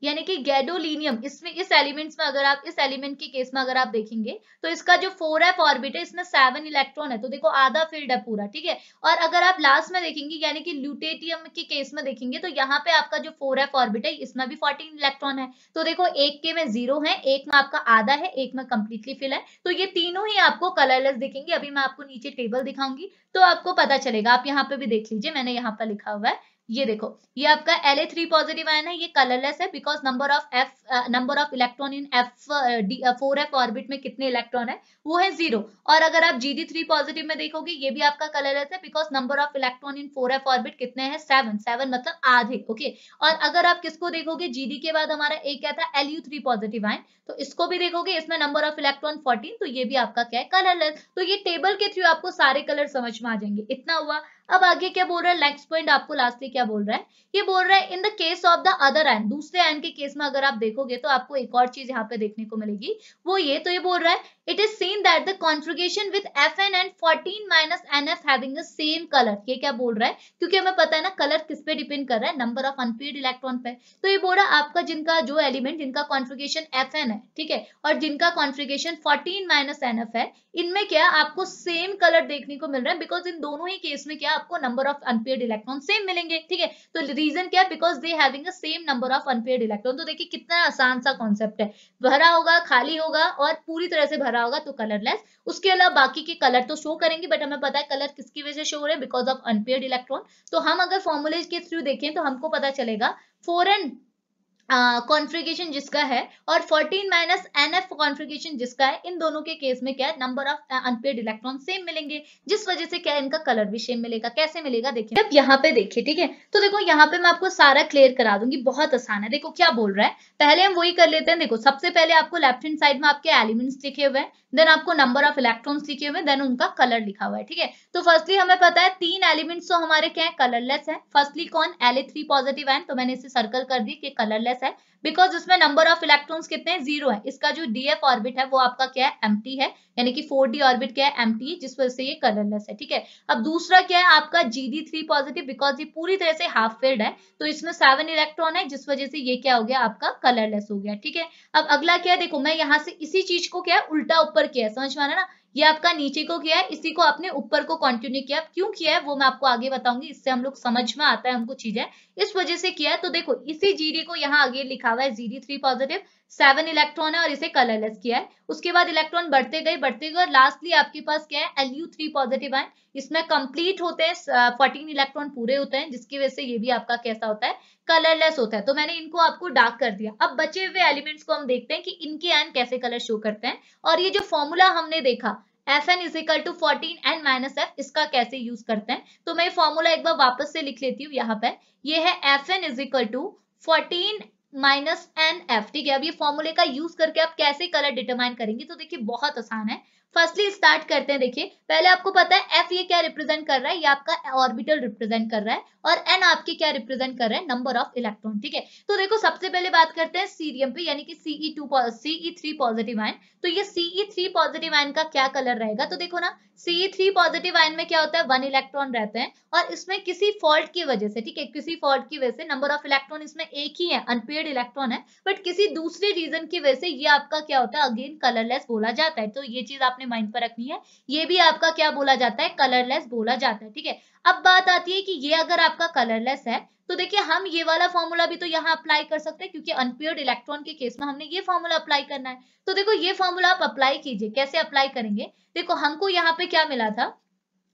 यानी कि गैडोलिनियम इसमें, इस एलिमेंट्स में अगर आप, इस एलिमेंट के केस में अगर आप देखेंगे तो इसका जो फोर एफ़ ऑर्बिट है, इसमें सेवन इलेक्ट्रॉन है। तो देखो, आधा फ़ील्ड है पूरा, ठीक है? और अगर आप लास्ट में देखेंगे, यानी कि ल्यूटेटियम के केस में देखेंगे तो यहाँ पे आपका जो फोर एफ़ ऑर्बिट है, इसमें भी फोर्टीन इलेक्ट्रॉन है। तो देखो, एक के में ज़ीरो है, एक में आपका आधा है, एक में कंप्लीटली फिल है। तो ये तीनों ही आपको कलरलेस दिखेंगे। अभी मैं आपको नीचे टेबल दिखाऊँगी तो आपको पता चलेगा। आप यहाँ पे भी देख लीजिए, मैंने यहाँ पर लिखा हुआ है। ये देखो, ये आपका L A three positive ion है, ये कलरलेस है because number of F number of electron in F four F orbit में कितने इलेक्ट्रॉन है, वो है ज़ीरो और अगर आप जी डी थ्री पॉजिटिव में देखोगे, ये भी आपका कलरलेस है because number of electron in four F orbit कितने हैं सेवन सेवन मतलब आधे ओके और अगर आप किसको देखोगे जीडी के बाद हमारा एक क्या था? L U three positive ion तो इसको भी देखोगे, इसमें नंबर ऑफ़ इलेक्ट्रॉन फोर्टीन तो ये भी आपका क्या है? कलरलेस तो ये टेबल के थ्रू आपको सारे कलर समझ में आ जाएँगे। इतना हुआ। अब आगे क्या बोल रहा है? नेक्स्ट पॉइंट आपको लास्टली क्या बोल रहा है? ये बोल रहा है in the case of the other N दूसरे एन के केस में अगर आप देखोगे तो आपको एक और चीज़ यहाँ पे देखने को मिलेगी। वो ये तो ये बोल रहा है it is seen that the configuration with fn and 14 minus nf having the same color. ये क्या बोल रहा है? क्योंकि हमें पता है ना कलर किस पे डिपेंड कर रहा है? नंबर ऑफ़ अनपेड इलेक्ट्रॉन पे। तो ये बोल रहा है, आपका जिनका जो एलिमेंट जिनका कॉन्फ़िगरेशन fn है, ठीक है? और जिनका कॉन्फ़िगरेशन 14 माइनस है, इनमें क्या आपको सेम कलर देखने को मिल रहा है? बिकॉज़ इन दोनों ही केस में क्या आपको number of unpaired electron same मिलेंगे, ठीक है? तो रीजन क्या? Because they having same number of unpaired electron तो देखिए कितना आसान सा कॉन्सेप्ट है। भरा होगा, खाली होगा और पूरी तरह से भरा होगा तो कलरलेस उसके अलावा बाकी के कलर तो शो करेंगे बट हमें पता है कलर किसकी वजह से शो हो रहे हैं? बिकॉज़ ऑफ़ अनपेड इलेक्ट्रॉन तो हम अगर फॉर्मुलेज के थ्रू देखें तो हमको पता चलेगा फोर एंड कॉन्फ़िगरेशन uh, जिसका है और 14 माइनस एन एफ़ कॉन्फ़िगरेशन जिसका है इन दोनों के केस में क्या है? Number of unpaired electron same मिलेंगे जिस वजह से क्या इनका कलर भी सेम मिलेगा कैसे मिलेगा? देखिए अब यहाँ पे देखिए ठीक है? तो देखो यहाँ पे मैं आपको सारा क्लियर करा दूँगी बहुत आसान है। देखो क्या बोल रहा है? पहले हम वही कर लेते हैं। देखो, सबसे पहले आपको लेफ़्ट हैंड साइड में आपके एलिमेंट्स लिखे हुए हैं देन आपको नंबर ऑफ़ इलेक्ट्रॉन्स लिखे हुए हैं देन उनका कलर लिखा हुआ है, ठीक है? तो फर्स्टली हमें पता है तीन एलिमेंट्स तो हमारे क्या है? कलरलेस है। फर्स्टली कौन? एल पॉजिटिव है तो मैंने इसे सर्कल कर दी कि कलरलेस है। बिकॉज़ उसमें नंबर ऑफ़ इलेक्ट्रॉन्स कितने? ज़ीरो है। इसका जो डी एफ़ ऑर्बिट है, वो आपका क्या है? एम्प्टी है। यानी कि फोर डी ऑर्बिट क्या है? एम्प्टी जिस वजह से ये कलरलेस है। ठीक है? अब दूसरा क्या है? आपका G D three positive because ये पूरी तरह से हाफ़ फिल्ड है। तो इसमें सेवन इलेक्ट्रॉन है, जिस वजह से ये क्या हो गया? आपका कलरलेस हो गया। ठीक है? अब अगला क्या है? देखो, मैं यहाँ से इसी चीज़ को क्या है? उल्टा ऊपर किया है। समझ में ना? ये आपका नीचे को किया है, इसी को आपने ऊपर को कंटिन्यू किया क्यों किया है, वो मैं आपको आगे बताऊँगी, इससे हम लोग समझ में आता है हमको चीज़ें। इस वजह से किया है तो देखो, इसी जीडी को यहाँ आगे लिखा हुआ है जीरी थ्री पॉजिटिव सेवन इलेक्ट्रॉन है और इसे कलरलेस किया है। उसके बाद इलेक्ट्रॉन बढ़ते गए बढ़ते गए, और लास्टली आपके पास क्या है एल यू थ्री पॉजिटिव है इसमें कंप्लीट होते हैं फोर्टीन इलेक्ट्रॉन पूरे होते हैं, जिसकी वजह से ये भी आपका कैसा होता है कलरलेस होता है। तो मैंने इनको आपको डार्क कर दिया। अब बचे हुए एलिमेंट्स को हम देखते हैं कि इनके एन कैसे कलर शो करते हैं। और ये जो फॉर्मूला हमने देखा F N is equal to fourteen N minus F इसका कैसे यूज़ करते हैं? तो मैं फॉर्मूला एक बार वापस से लिख लेती हूँ यहाँ पे ये है F N is equal to fourteen minus N F ठीक है? अब ये फॉर्मूले का यूज़ करके आप कैसे कलर डिटरमाइन करेंगे तो देखिए बहुत आसान है। फर्स्टली स्टार्ट करते हैं, देखिए। पहले आपको पता है एफ़ ये क्या रिप्रेजेंट कर रहा है? ये आपका ऑर्बिटल रिप्रेजेंट कर रहा है और एन आपके क्या रिप्रेजेंट कर रहा है? नंबर ऑफ़ इलेक्ट्रॉन ठीक है? तो देखो, सबसे पहले बात करते हैं सीरियम पे, यानी कि CE two CE three positive ion तो ये सीई थ्री पॉजिटिव आयन का क्या कलर रहेगा? तो देखो ना सीई थ्री पॉजिटिव आयन में क्या होता है? वन इलेक्ट्रॉन रहते हैं और इसमें किसी फॉल्ट की वजह से, ठीक है? किसी फॉल्ट की वजह से नंबर ऑफ़ इलेक्ट्रॉन इसमें एक ही है अनपेड इलेक्ट्रॉन है। बट किसी दूसरे रीजन की वजह से ये आपका क्या होता है? अगेन कलरलेस बोला जाता है। तो ये चीज़ आपने माइंड पर रखनी है। ये भी आपका क्या बोला जाता है? कलरलेस बोला जाता है, ठीक है? अब बात आती है कि ये अगर आपका कलरलेस है तो देखिए हम ये वाला फॉर्मूला भी तो यहाँ अप्लाई कर सकते हैं, क्योंकि अनपेयर्ड इलेक्ट्रॉन के केस में हमने ये फॉर्मूला अप्लाई करना है। तो देखो, ये फॉर्मूला आप अप्लाई कीजिए। कैसे अप्लाई करेंगे? देखो, हमको यहाँ पे क्या मिला था?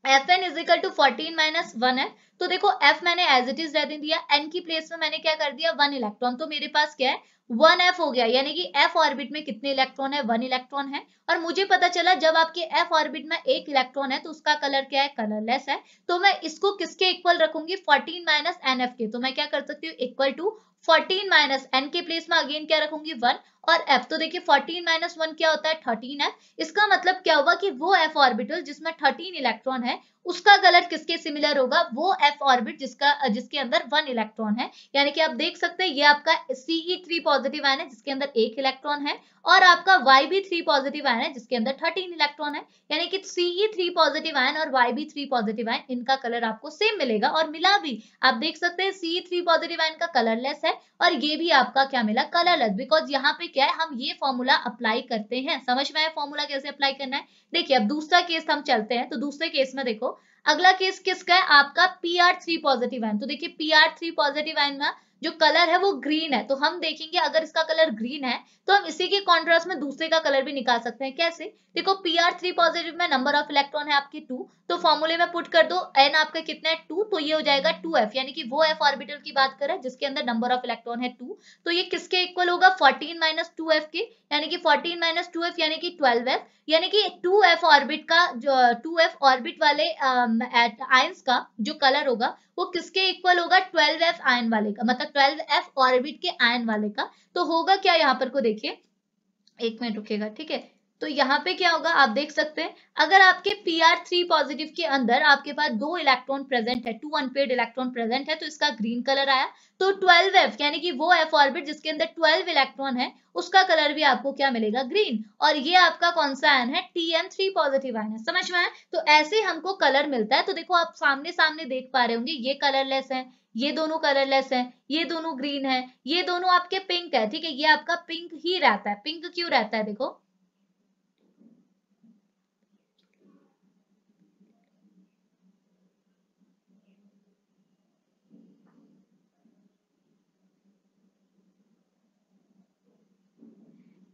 F N equal to fourteen minus one है। तो देखो एफ़ मैंने एज इट इज़ रहने दिया एन की प्लेस में मैंने क्या कर दिया? वन इलेक्ट्रॉन तो मेरे पास क्या है? वन एफ़ हो गया। यानी कि एफ़ ऑर्बिट में कितने इलेक्ट्रॉन है? वन इलेक्ट्रॉन है। और मुझे पता चला, जब आपके एफ़ ऑर्बिट में एक इलेक्ट्रॉन है तो उसका कलर क्या है? कलरलेस है। तो मैं इसको किसके इक्वल रखूँगी? फोर्टीन माइनस एन एफ़ के। तो मैं क्या कर सकती हूँ? Equal to fourteen minus N के प्लेस में अगेन क्या रखूँगी? वन और एफ़ तो देखिए फोर्टीन माइनस वन क्या होता है? थर्टीन एफ़ इसका मतलब क्या हुआ कि वो एफ़ ऑर्बिटल जिसमें थर्टीन इलेक्ट्रॉन है उसका कलर किसके सिमिलर होगा? वो एफ़ ऑर्बिट जिसका, जिसके अंदर वन इलेक्ट्रॉन है। यानी कि आप देख सकते हैं, ये आपका सीई थ्री पॉजिटिव आयन है, जिसके अंदर एक इलेक्ट्रॉन है, और आपका Y B three positive ion है, जिसके अंदर थर्टीन इलेक्ट्रॉन है। यानी कि सीई थ्री पॉजिटिव आयन और Y B three positive ion इनका कलर आपको सेम मिलेगा और मिला भी। आप देख सकते हैं सीई थ्री पॉजिटिव आयन का कलरलेस है, और ये भी आपका क्या मिला? कलरलेस बिकॉज़ यहाँ पे क्या है, हम ये फॉर्मूला अप्लाई करते हैं। समझ में आया फॉर्मूला कैसे अप्लाई करना है? देखिए, अब दूसरा केस हम चलते हैं तो दूसरे केस में देखो। अगला केस किसका है? आपका P R three positive ion तो देखिए P R three positive ion में जो कलर है वो ग्रीन है। तो हम देखेंगे अगर इसका कलर ग्रीन है तो हम इसी के कॉन्ट्रास्ट में दूसरे का कलर भी निकाल सकते हैं। कैसे? देखो पी आर थ्री पॉजिटिव में नंबर ऑफ़ इलेक्ट्रॉन है आपकी टू तो फॉर्मूले में पुट कर दो एन आपका कितना है? टू तो ये हो जाएगा टू एफ़ यानी कि वो एफ़ ऑर्बिटल की बात करें, जिसके अंदर नंबर ऑफ़ इलेक्ट्रॉन है टू तो ये किसके इक्वल होगा? फोर्टीन माइनस टू एफ़ के, यानी कि फोर्टीन माइनस टू एफ़ यानी कि ट्वेल्व एफ़ यानी कि टू एफ़ ऑर्बिट का, जो टू एफ़ ऑर्बिट वाले आयंस का जो कलर होगा वो किसके इक्वल होगा? ट्वेल्व एफ़ आयन वाले का। मतलब ट्वेल्व एफ़ ऑर्बिट के आयन वाले का। तो होगा क्या यहाँ पर को देखिए? एक मिनट रुकेगा, ठीक है? तो यहाँ पे क्या होगा, आप देख सकते हैं, अगर आपके पी आर थ्री पॉजिटिव के अंदर आपके पास दो इलेक्ट्रॉन प्रेजेंट है टू अनपेड इलेक्ट्रॉन प्रेजेंट है तो इसका ग्रीन कलर आया तो ट्वेल्व एफ़ यानी कि वो एफ़ ऑर्बिट जिसके अंदर ट्वेल्व इलेक्ट्रॉन है, उसका कलर भी आपको क्या मिलेगा ग्रीन और ये आपका कौन सा आयन है? T M three positive ion है, समझ में आया? तो ऐसे हमको कलर मिलता है तो देखो आप सामने सामने देख पा रहे होंगे, ये कलरलेस है, ये दोनों कलरलेस है, ये दोनों ग्रीन है, ये दोनों आपके पिंक है, ठीक है, ये आपका पिंक ही रहता है पिंक क्यों रहता है, देखो?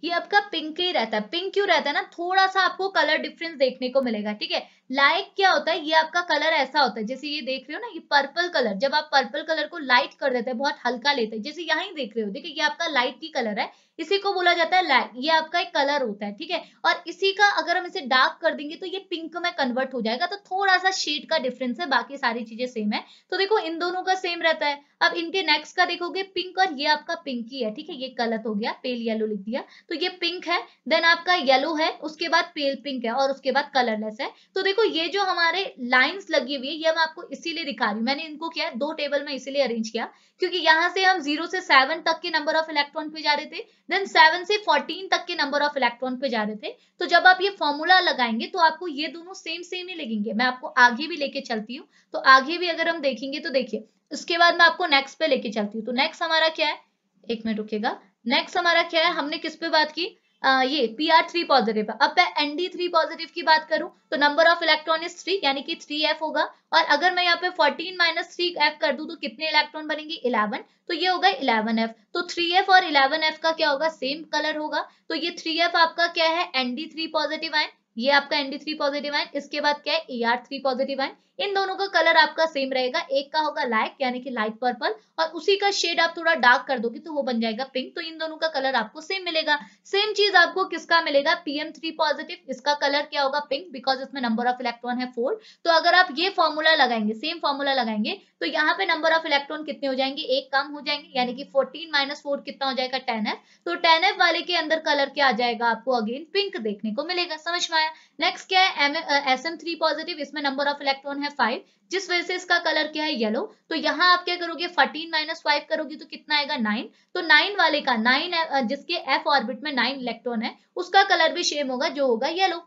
ये आपका पिंक ही रहता है। पिंक क्यों रहता है ना? थोड़ा सा आपको कलर डिफरेंस देखने को मिलेगा, ठीक है? लाइक क्या होता है? ये आपका कलर ऐसा होता है, जैसे ये देख रहे हो ना, ये पर्पल कलर जब आप पर्पल कलर को लाइट कर देते हैं, बहुत हल्का लेते हैं, जैसे यहाँ देख रहे हो, देखिए ये आपका लाइट की कलर है, इसी को बोला जाता है लाइट ये आपका एक कलर होता है, ठीक है? और इसी का अगर हम इसे डार्क कर देंगे तो ये पिंक में कन्वर्ट हो जाएगा तो थोड़ा सा शेड का डिफरेंस है, बाकी सारी चीज़ें सेम है तो देखो इन दोनों का सेम रहता है। अब इनके नेक्स्ट का देखोगे पिंक और ये आपका पिंक ही है, ठीक है? ये गलत हो गया पेल येलो लिख दिया तो ये पिंक है देन आपका येलो है, उसके बाद पेल पिंक है, और उसके बाद कलरलेस है तो ये जो हमारे लाइन्स लगी हुई है, ये मैं आपको इसीलिए दिखा रही हूँ। मैंने इनको क्या दो टेबल में इसीलिए अरेंज किया, क्योंकि यहाँ से हम ज़ीरो से सेवन तक के नंबर ऑफ़ इलेक्ट्रॉन पे जा रहे थे देन सेवन से फोर्टीन तक के नंबर ऑफ़ इलेक्ट्रॉन पे जा रहे थे। तो जब आप ये फॉर्मूला लगाएँगे तो आपको ये दोनों सेम सेम ही लगेंगे। मैं आपको आगे भी लेके चलती हूँ। तो आगे भी अगर हम देखेंगे तो देखिए, उसके बाद मैं आपको नेक्स्ट पे लेके चलती हूँ। तो नेक्स्ट हमारा क्या है? एक मिनट रुकेगा। नेक्स्ट हमारा क्या है? हमने किस पे बात की? ये पी आर थ्री पॉजिटिव है। अब मैं एन डी थ्री पॉजिटिव की बात करूँ तो number of electron is three यानी कि थ्री एफ़ होगा। और अगर मैं यहाँ पे फोर्टीन माइनस थ्री एफ़ कर दूँ तो कितने इलेक्ट्रॉन बनेंगे? इलेवन तो ये होगा इलेवन एफ़ तो थ्री एफ़ और इलेवन एफ़ का क्या होगा? सेम कलर होगा। तो ये थ्री एफ़ आपका क्या है? N D three positive ion. ये आपका N D three positive ion. इसके बाद क्या है? A R three positive ion. इन दोनों का कलर आपका सेम रहेगा। एक का होगा लाइट यानी कि लाइट पर्पल और उसी का शेड आप थोड़ा डार्क कर दोगे तो वो बन जाएगा पिंक तो इन दोनों का कलर आपको सेम मिलेगा। सेम चीज़ आपको किसका मिलेगा? पीएम थ्री पॉजिटिव इसका कलर क्या होगा? पिंक बिकॉज़ इसमें नंबर ऑफ़ इलेक्ट्रॉन है फोर तो अगर आप ये फॉर्मूला लगाएँगे सेम फॉर्मूला लगाएँगे तो यहाँ पे नंबर ऑफ़ इलेक्ट्रॉन कितने हो जाएँगे? एक कम हो जाएँगे, यानी कि फोर्टीन माइनस फोर कितना हो जाएगा? टेन तो टेन वाले के अंदर कलर क्या आ जाएगा आपको? अगेन पिंक देखने को मिलेगा। समझ में आया? नेक्स्ट क्या है? एस एम थ्री पॉजिटिव इसमें नंबर ऑफ़ इलेक्ट्रॉन है फाइव जिस वजह से इसका कलर क्या है? येलो तो यहाँ आप क्या करोगे? फोर्टीन माइनस फाइव करोगे तो कितना आएगा? नाइन तो नाइन वाले का नाइन जिसके एफ़ ऑर्बिट में नाइन इलेक्ट्रॉन है, उसका कलर भी सेम होगा, जो होगा येलो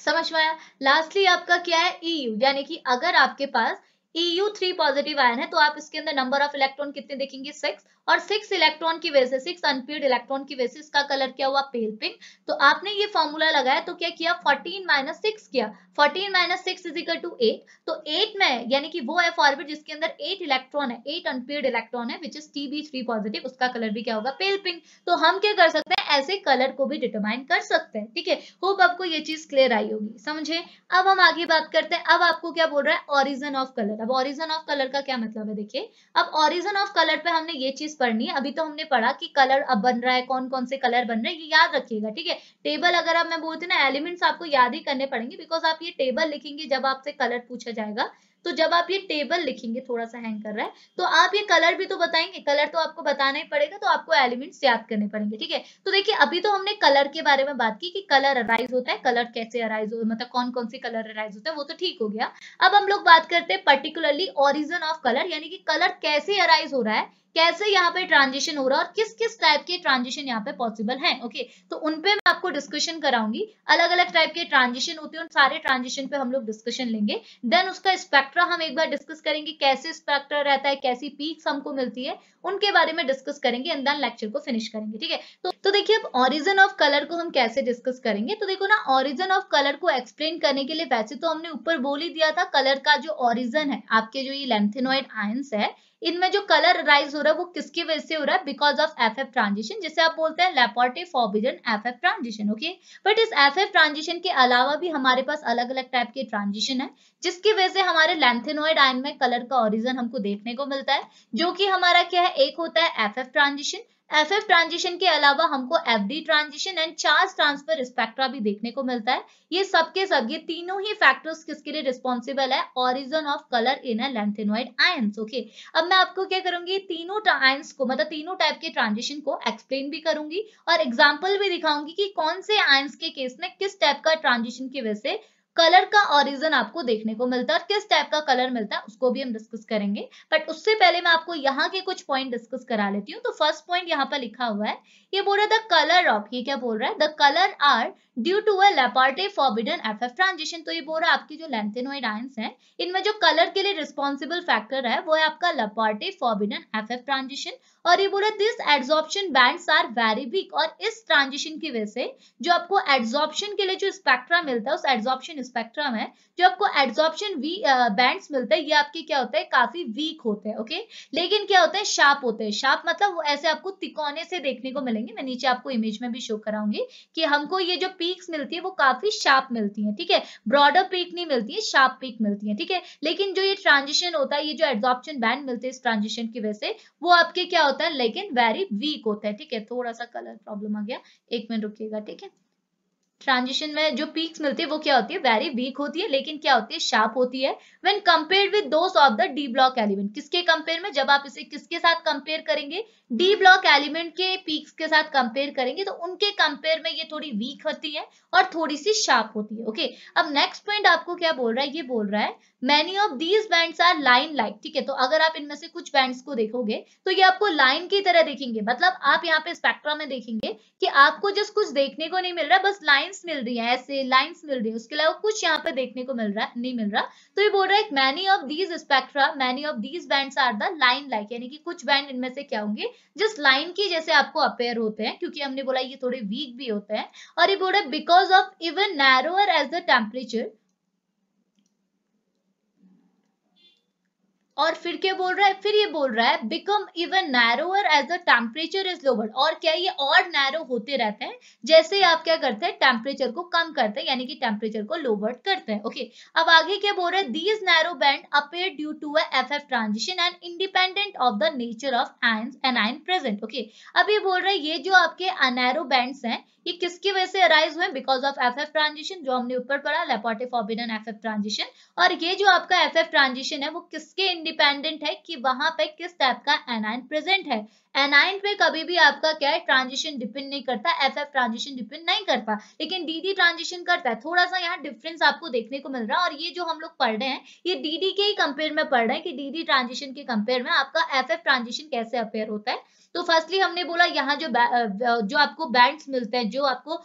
समझ में आया? लास्टली आपका क्या है? ईयू e यानी कि अगर आपके पास EU थ्री पॉजिटिव आयन है तो आप इसके अंदर नंबर ऑफ़ इलेक्ट्रॉन कितने देखेंगे? सिक्स और सिक्स इलेक्ट्रॉन की वजह से सिक्स अनपेड इलेक्ट्रॉन की वजह से इसका कलर क्या हुआ? पेल पिंक तो आपने ये फॉर्मूला लगाया तो क्या किया? फोर्टीन माइनस सिक्स किया. Fourteen minus six is equal to eight तो एट में, यानी कि वो एफ़ ऑर्बिट जिसके अंदर एट इलेक्ट्रॉन है एट अनपेड इलेक्ट्रॉन है which is T B three positive उसका कलर भी क्या होगा? पेल पिंक तो हम क्या कर सकते हैं? ऐसे कलर को भी डिटरमाइन कर सकते हैं, ठीक है? होप आपको ये चीज़ क्लियर आई होगी। समझे? अब हम आगे बात करते हैं। अब आपको क्या बोल रहा है? ऑरिजन ऑफ़ कलर अब ऑरिजन ऑफ़ कलर का क्या मतलब है? देखिए, अब ऑरिजन ऑफ़ कलर पे हमने ये चीज़ पढ़नी है। अभी तो हमने पढ़ा कि कलर अब बन रहा है कौन कौन से कलर बन रहे हैं, ये याद रखिएगा, ठीक है? टेबल अगर आप, मैं बोलती ना एलिमेंट्स आपको याद ही करने पड़ेंगे बिकॉज़ आप ये टेबल लिखेंगे जब आपसे कलर पूछा जाएगा तो जब आप ये टेबल लिखेंगे थोड़ा सा हैंग कर रहा है तो आप ये कलर भी तो बताएँगे कलर तो आपको बताना ही पड़ेगा तो आपको एलिमेंट्स याद करने पड़ेंगे, ठीक है? तो देखिए, अभी तो हमने कलर के बारे में बात की कि कलर अराइज होता है कलर कैसे अराइज हो मतलब कौन कौन से कलर अराइज होता है, वो तो ठीक हो गया। अब हम लोग बात करते हैं पर्टिकुलरली ओरिजन ऑफ़ कलर यानी कि कलर कैसे अराइज हो रहा है कैसे यहाँ पे ट्रांजिशन हो रहा है और किस किस टाइप के ट्रांजिशन यहाँ पे पॉसिबल है? ओके तो उनपे मैं आपको डिस्कशन कराऊँगी। अलग अलग टाइप के ट्रांजिशन होते हैं उन सारे ट्रांजिशन पे हम लोग डिस्कशन लेंगे। देन उसका स्पेक्ट्रा हम एक बार डिस्कस करेंगे कैसे स्पेक्ट्रा रहता है कैसी पीक्स हमको मिलती है उनके बारे में डिस्कस करेंगे एंड देन लेक्चर को फिनिश करेंगे ठीक है? तो, तो देखिए अब ऑरिजन ऑफ़ कलर को हम कैसे डिस्कस करेंगे? तो देखो ना ऑरिजन ऑफ़ कलर को एक्सप्लेन करने के लिए वैसे तो हमने ऊपर बोल ही दिया था कलर का जो ऑरिजन है आपके जो ये लेंथेनोइड आयंस है इनमें जो कलर राइज हो रहा है, वो किसकी वजह से हो रहा है? Because of F F transition जिसे आप बोलते हैं Laporte forbidden F F transition okay but इस एफ़ एफ़ ट्रांजिशन के अलावा भी हमारे पास अलग अलग टाइप के ट्रांजिशन है, जिसकी वजह से हमारे लेंथेनोइड आयन में कलर का ओरिजन हमको देखने को मिलता है, जो कि हमारा क्या है? एक होता है F F transition F F transition के अलावा हमको F D transition and charge transfer spectra भी देखने को मिलता है। ये सबके सब, ये तीनों ही फैक्टर्स किसके लिए रिस्पॉन्सिबल है? Origin of colour in a lanthanoid ions okay अब मैं आपको क्या करूँगी? तीनों आयंस को मतलब तीनों टाइप के ट्रांजिशन को एक्सप्लेन भी करूँगी और एग्ज़ाम्पल भी दिखाऊँगी कि कौन से आयंस के केस में किस टाइप का ट्रांजिशन की वजह से कलर का ऑरिजन आपको देखने को मिलता है और किस टाइप का कलर मिलता है, उसको भी हम डिस्कस करेंगे। बट उससे पहले मैं आपको यहाँ के कुछ पॉइंट डिस्कस करा लेती हूँ। तो फ़र्स्ट पॉइंट यहाँ पर लिखा हुआ है, ये बोल रहा है द कलर ऑफ़ ये क्या बोल रहा है the colour are due to a Laporte forbidden F F transition तो ये बोल रहा है, आपकी जो लेंथेनोइड आयंस है, इनमें जो कलर के लिए रिस्पॉन्सिबल फैक्टर है, वो है आपका Laporte forbidden F F transition और ये बोला this adsorption bands are very weak और इस ट्रांजिशन की वजह से जो आपको एड्सॉर्प्शन के लिए जो स्पेक्ट्रा मिलता है, उस एड्सॉर्प्शन स्पेक्ट्रम है, जो आपको एड्सॉर्प्शन बैंड्स मिलता है, ये आपके क्या होता है, काफ़ी वीक होते हैं ओके लेकिन क्या होता है शार्प होते हैं। शार्प मतलब वो ऐसे आपको तिकोने से देखने को मिलेंगे। मैं नीचे आपको इमेज में भी शो कराऊँगी कि हमको ये जो पीक्स मिलती है, वो काफ़ी शार्प मिलती है, ठीक है? ब्रॉडर पीक नहीं मिलती है शार्प पीक मिलती है, ठीक है? लेकिन जो ये ट्रांजिशन होता है, ये जो एड्सॉर्प्शन बैंड मिलते हैं इस ट्रांजिशन की वजह से, वो आपके क्या होता है, लेकिन वेरी वीक होता है, ठीक है? थोड़ा सा कलर प्रॉब्लम आ गया। एक मिनट रुकिएगा, ठीक है? ट्रांजिशन में जो पीक्स मिलती है, वो क्या होती है? वेरी वीक होती है, लेकिन क्या होती है? शार्प होती है। When compared with those of the D block element किसके कंपेयर में? जब आप इसे किसके साथ कंपेयर करेंगे? डी ब्लॉक एलिमेंट के पीक्स के साथ कंपेयर करेंगे तो उनके कंपेयर में ये थोड़ी वीक होती है और थोड़ी सी शार्प होती है ओके अब नेक्स्ट पॉइंट आपको क्या बोल रहा है? ये बोल रहा है many of these bands are line like ठीक है? तो अगर आप इनमें से कुछ बैंड्स को देखोगे तो ये आपको लाइन की तरह देखेंगे। मतलब आप यहाँ पे स्पेक्ट्रा में देखेंगे कि आपको जस्ट कुछ देखने को नहीं मिल रहा, बस लाइन्स मिल रही है, ऐसे लाइन्स मिल रही है। उसके अलावा कुछ यहाँ पे देखने को मिल रहा है नहीं मिल रहा। तो ये बोल रहा है many of these spectra many of these band are the line like यानी कि कुछ बैंड इनमें से क्या होंगे? जस्ट लाइन की जैसे आपको अपेयर होते हैं, क्योंकि हमने बोला ये थोड़े वीक भी होते हैं, और ये बोल because of even narrower as the temperature और फिर क्या बोल रहा है? फिर ये बोल रहा है become even narrower as the temperature is lower और क्या ये और नैरो होते रहते हैं? जैसे आप क्या करते हैं? टेम्परेचर को कम करते हैं, यानी कि टेम्परेचर को लोअर करते हैं। ओके अब आगे क्या बोल रहे हैं? These narrow band appear due to F F transition and independent of the nature of ions anion present okay अब ये बोल रहे हैं, ये जो आपके अनैरो बैंड्स हैं ये किसकी वजह से अराइज हुए because of F F transition जो हमने ऊपर पढ़ा Laporte forbidden F F transition और ये जो आपका एफ़ एफ़ ट्रांजिशन है, वो किसके इंडिपेंडेंट है? कि वहाँ पे किस टाइप का एनाइन प्रेजेंट है? एनाइन पे कभी भी आपका क्या है ट्रांजिशन डिपेंड नहीं करता एफ़ एफ़ ट्रांजिशन डिपेंड नहीं करता। लेकिन डीडी ट्रांजिशन करता है थोड़ा सा यहाँ डिफरेंस आपको देखने को मिल रहा है और ये जो हम लोग पढ़ रहे हैं, ये डीडी के ही कंपेयर में पढ़ रहे हैं कि डीडी ट्रांजिशन के कंपेयर में आपका एफ़ एफ़ ट्रांजिशन कैसे अपेयर होता है। तो फर्स्टली हमने बोला यहाँ जो जो आपको बैंड्स मिलते हैं, जो आपको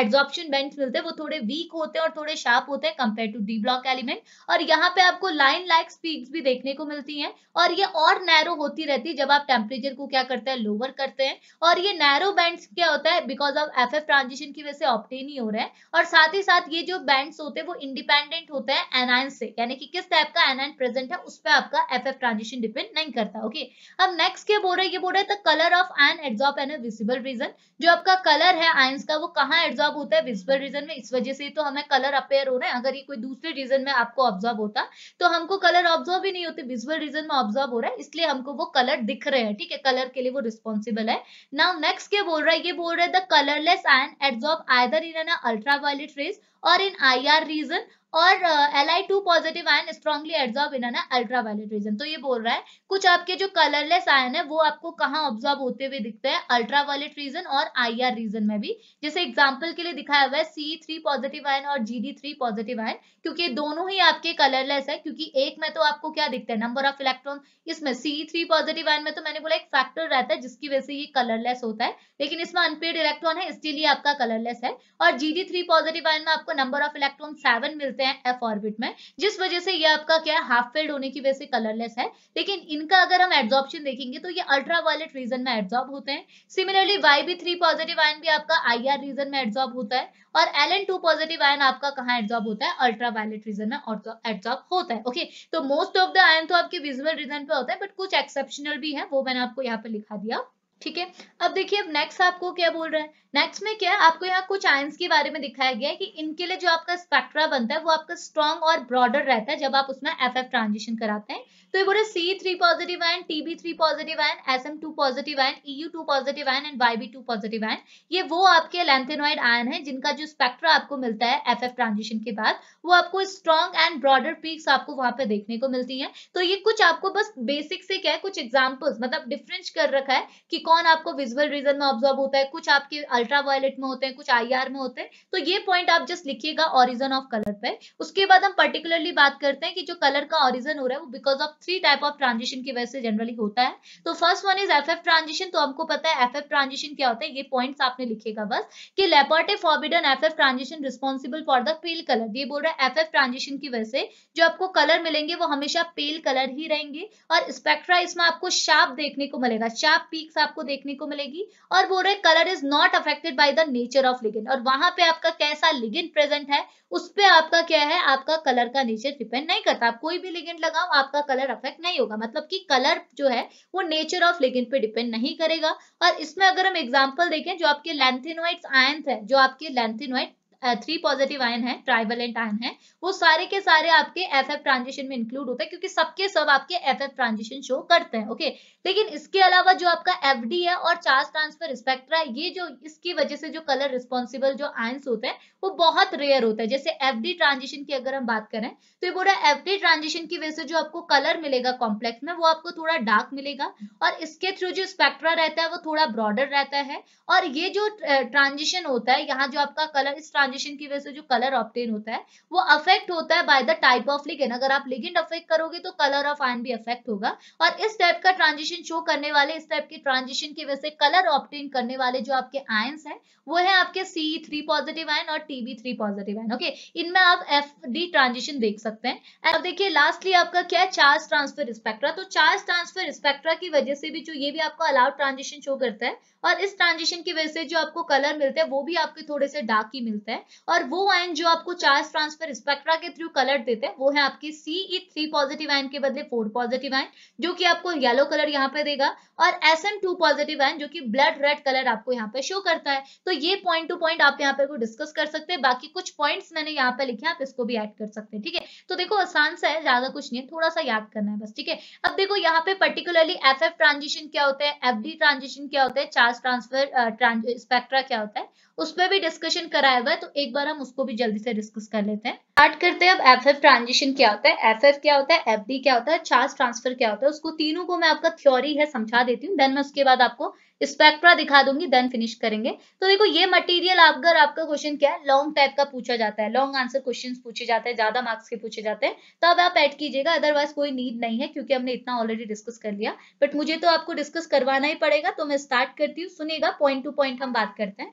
एड्जॉर्प्शन बैंड्स मिलते हैं, वो थोड़े वीक होते हैं और थोड़े शार्प होते हैं compare to D block element और यहाँ पे आपको लाइन लाइक स्पीड्स भी देखने को मिलती हैं। और ये और नैरो होती रहती है जब आप टेम्परेचर को क्या करते हैं लोअर करते हैं और ये नैरो बैंड्स क्या होता है? Because of F F transition की वजह से ऑप्टेन ही हो रहे हैं और साथ ही साथ ये जो बैंड्स होते हैं, वो इंडिपेंडेंट होते हैं एनाइन से। यानी कि किस टाइप का एनाइन प्रेजेंट है, उस पर आपका एफ़ एफ़ ट्रांजिशन डिपेंड नहीं करता ओके अब नेक्स्ट क्या बोल रहे हैं? ये बोल रहे हैं colour of an adsorb an visible region जो आपका कलर है आयंस का, वो कहाँ एड्जॉर्ब होता है? विजिबल रीजन में। इस वजह से तो हमें कलर अपेयर हो रहा है। अगर ये कोई दूसरे रीजन में आपको ऑब्जॉर्व होता तो हमको कलर ऑब्जॉर्व ही नहीं होते। विजिबल रीजन में ऑब्जॉर्व हो रहा है, इसलिए हमको वो कलर दिख रहे हैं, ठीक है? कलर के लिए वो रिस्पॉन्सिबल है। नाउ नेक्स्ट क्या बोल रहा है? ये बोल रहा है the colourless and adsorb either in ultra violet rays और इन आई आर रीजन और L I two positive ion strongly absorb in ultra violet region तो ये बोल रहा है, कुछ आपके जो कलरलेस आयन है, वो आपको कहाँ ऑब्जॉर्ब होते हुए दिखते हैं? अल्ट्रा वायलेट रीजन और आई आर रीजन में भी। जैसे एग्ज़ाम्पल के लिए दिखाया हुआ है सी थ्री पॉजिटिव आयन और G D three positive ion क्योंकि दोनों ही आपके कलरलेस है, क्योंकि एक में तो आपको क्या दिखता है? नंबर ऑफ़ इलेक्ट्रॉन इसमें सी थ्री पॉजिटिव आयन में तो मैंने बोला एक फैक्टर रहता है, जिसकी वजह से ये कलरलेस होता है। लेकिन इसमें अनपेड इलेक्ट्रॉन है, इसलिए आपका कलरलेस है। और G D three positive ion में आपको नंबर ऑफ़ इलेक्ट्रॉन सेवन मिलते हैं एफ़ ऑर्बिट में, जिस वजह से ये आपका क्या है हाफ़ फेल्ड होने की वजह से कलरलेस है। लेकिन इनका अगर हम एड्जॉर्प्शन देखेंगे तो ये अल्ट्रा वायलेट रीजन में एड्जॉर्ब होते हैं। Similarly Y B three positive ion भी आपका आई आर रीजन में एड्जॉर्ब होता है, और L N two positive ion आपका कहाँ एड्जॉर्ब होता है? अल्ट्रा वायलेट रीजन में एड्जॉर्ब होता है ओके तो मोस्ट ऑफ़ द आयन तो आपके विजुअल रीजन पे होता है बट कुछ एक्सेप्शनल भी है, वो मैंने आपको यहाँ पे लिखा दिया। ठीक है? अब देखिए, अब नेक्स्ट आपको क्या बोल रहा है? नेक्स्ट में क्या है? आपको यहाँ कुछ आयंस के बारे में दिखाया गया है कि इनके लिए जो आपका स्पेक्ट्रा बनता है, वो आपका स्ट्रॉन्ग और ब्रॉडर रहता है जब आप उसमें एफ़ एफ़ ट्रांजिशन कराते हैं। तो ये बोले C three positive ion TB three positive ion S M two positive ion EU two positive ion and Y B two positive ion ये वो आपके लेंथेनॉइड आयन है जिनका जो स्पेक्ट्रा आपको मिलता है एफ़ एफ़ ट्रांजिशन के बाद, वो आपको स्ट्रॉन्ग एंड ब्रॉडर पीक्स आपको वहाँ पे देखने को मिलती है। तो ये कुछ आपको बस बेसिक से क्या है, कुछ एग्जाम्पल्स मतलब डिफरेंस कर रखा है कि कौन आपको विजुअल रीजन में ऑब्जॉर्व होता है, कुछ आपके अल्ट्रा वायलेट में होते हैं, कुछ आईआर में होते हैं तो ये पॉइंट आप जस्ट लिखिएगा ऑरिजन ऑफ़ कलर पे। उसके बाद हम पर्टिकुलरली बात करते हैं कि जो कलर का ऑरिजन हो रहा है, वो because of three type of transition की वजह से जनरली होता है। तो first one is F F transition तो हमको पता है एफ़ एफ़ ट्रांजिशन क्या होता है, ये पॉइंट्स आपने लिखेगा बस, कि Laporte forbidden F F transition responsible for the pale colour ये बोल रहा है एफ़ एफ़ ट्रांजिशन की वजह से जो आपको कलर मिलेंगे, वो हमेशा पेल कलर ही रहेंगे, और स्पेक्ट्रा इसमें आपको शार्प देखने को मिलेगा। शार्प पीक्स आपको देखने को मिलेगी। और बोल रहे colour is not affected by the nature of ligand और वहाँ पे आपका कैसा लिगिन प्रेजेंट है, उस पर आपका क्या है, आपका कलर का नेचर डिपेंड नहीं करता। आप कोई भी लिगेंड लगाओ, आपका कलर अफेक्ट नहीं होगा। मतलब कि कलर जो है, वो नेचर ऑफ़ लिगिन पे डिपेंड नहीं करेगा। और इसमें अगर हम एग्ज़ाम्पल देखें, जो आपके लेंथेनोइड्स आयन है जो आपके लेंथेनोइड थ्री पॉजिटिव आयन है ट्राइवलेंट आयन है, वो सारे के सारे आपके एफ़ एफ़ ट्रांजिशन में इंक्लूड होते हैं, क्योंकि सबके सब आपके एफ़ एफ़ ट्रांजिशन शो करते हैं ओके लेकिन इसके अलावा जो आपका एफ़ डी है और चार्ज ट्रांसफ़र स्पेक्ट्रा ये जो इसकी वजह से जो कलर रिस्पॉन्सिबल जो आयंस होते हैं, वो बहुत रेयर होता है। जैसे एफ़ डी ट्रांजिशन की अगर हम बात करें तो ये बोला एफ़ डी ट्रांजिशन की वजह से जो आपको कलर मिलेगा कॉम्प्लेक्स में, वो आपको थोड़ा डार्क मिलेगा और इसके थ्रू जो स्पेक्ट्रा रहता है, वो थोड़ा ब्रॉडर रहता है और ये जो ट्रांजिशन होता है, यहाँ जो आपका कलर इस ट्रांजिशन की वजह से जो कलर ऑप्टेन होता है, वो अफेक्ट होता है by the type of ligand अगर आप लिगेंड अफेक्ट करोगे तो कलर ऑफ़ आयन भी अफेक्ट होगा. और इस टाइप का ट्रांजिशन शो करने वाले, इस टाइप के ट्रांजिशन की वजह से कलर ऑप्टेन करने वाले जो आपके आयंस हैं, वो है आपके सी थ्री पॉजिटिव आयन और TB three positive ion okay इनमें आप एफ़ डी ट्रांजिशन देख सकते हैं. अब देखिए लास्टली आपका क्या है? चार्ज ट्रांसफ़र स्पेक्ट्रा तो चार्ज ट्रांसफ़र स्पेक्ट्रा की वजह से भी जो ये भी आपको अलाउड ट्रांजिशन शो करता है और इस ट्रांजिशन की वजह से जो आपको कलर मिलते हैं, वो भी आपके थोड़े से डार्क ही मिलते हैं। और वो आयन जो आपको चार्ज ट्रांसफ़र स्पेक्ट्रा के थ्रू कलर देते हैं, वो है आपकी सीई थ्री पॉजिटिव आयन के बदले फोर पॉजिटिव आयन जो कि आपको येलो कलर यहाँ पे देगा। और S M two positive ion जो कि ब्लड रेड कलर आपको यहाँ पे शो करता है। तो ये पॉइंट टू पॉइंट आप यहाँ पे को डिस्कस कर सकते हैं। बाकी कुछ पॉइंट्स मैंने यहाँ पे लिखे आप इसको भी ऐड कर सकते हैं, ठीक है? तो देखो, आसान सा है, ज़्यादा कुछ नहीं थोड़ा सा याद करना है बस, ठीक है? अब देखो, यहाँ पे पर्टिकुलरली एफ़ ट्रांजिशन क्या होता है? एफ़ ट्रांजिशन क्या होता है? चार्ज ट्रांसफ़र स्पेक्ट्रा क्या होता है उस पर भी डिस्कशन कराया हुआ है तो एक बार हम उसको भी जल्दी से डिस्कस कर लेते हैं। स्टार्ट करते हैं, अब एफ़ एफ़ ट्रांजिशन क्या होता है? एफ़ एफ़ क्या होता है? एफ़ डी क्या होता है? चार्ज ट्रांसफ़र क्या होता है? उसको तीनों को मैं आपका थ्योरी है, समझा देती हूँ देन मैं उसके बाद आपको स्पेक्ट्रा दिखा दूँगी देन फिनिश करेंगे। तो देखो, ये मटेरियल अगर आपका क्वेश्चन क्या है लॉन्ग टाइप का पूछा जाता है लॉन्ग आंसर क्वेश्चन पूछे जाते हैं, ज़्यादा मार्क्स के पूछे जाते हैं, तब आप ऐड कीजिएगा अदरवाइज़ कोई नीड नहीं है, क्योंकि हमने इतना ऑलरेडी डिस्कस कर लिया। बट मुझे तो आपको डिस्कस करवाना ही पड़ेगा तो मैं स्टार्ट करती हूँ। सुनेगा पॉइंट टू पॉइंट हम बात करते हैं।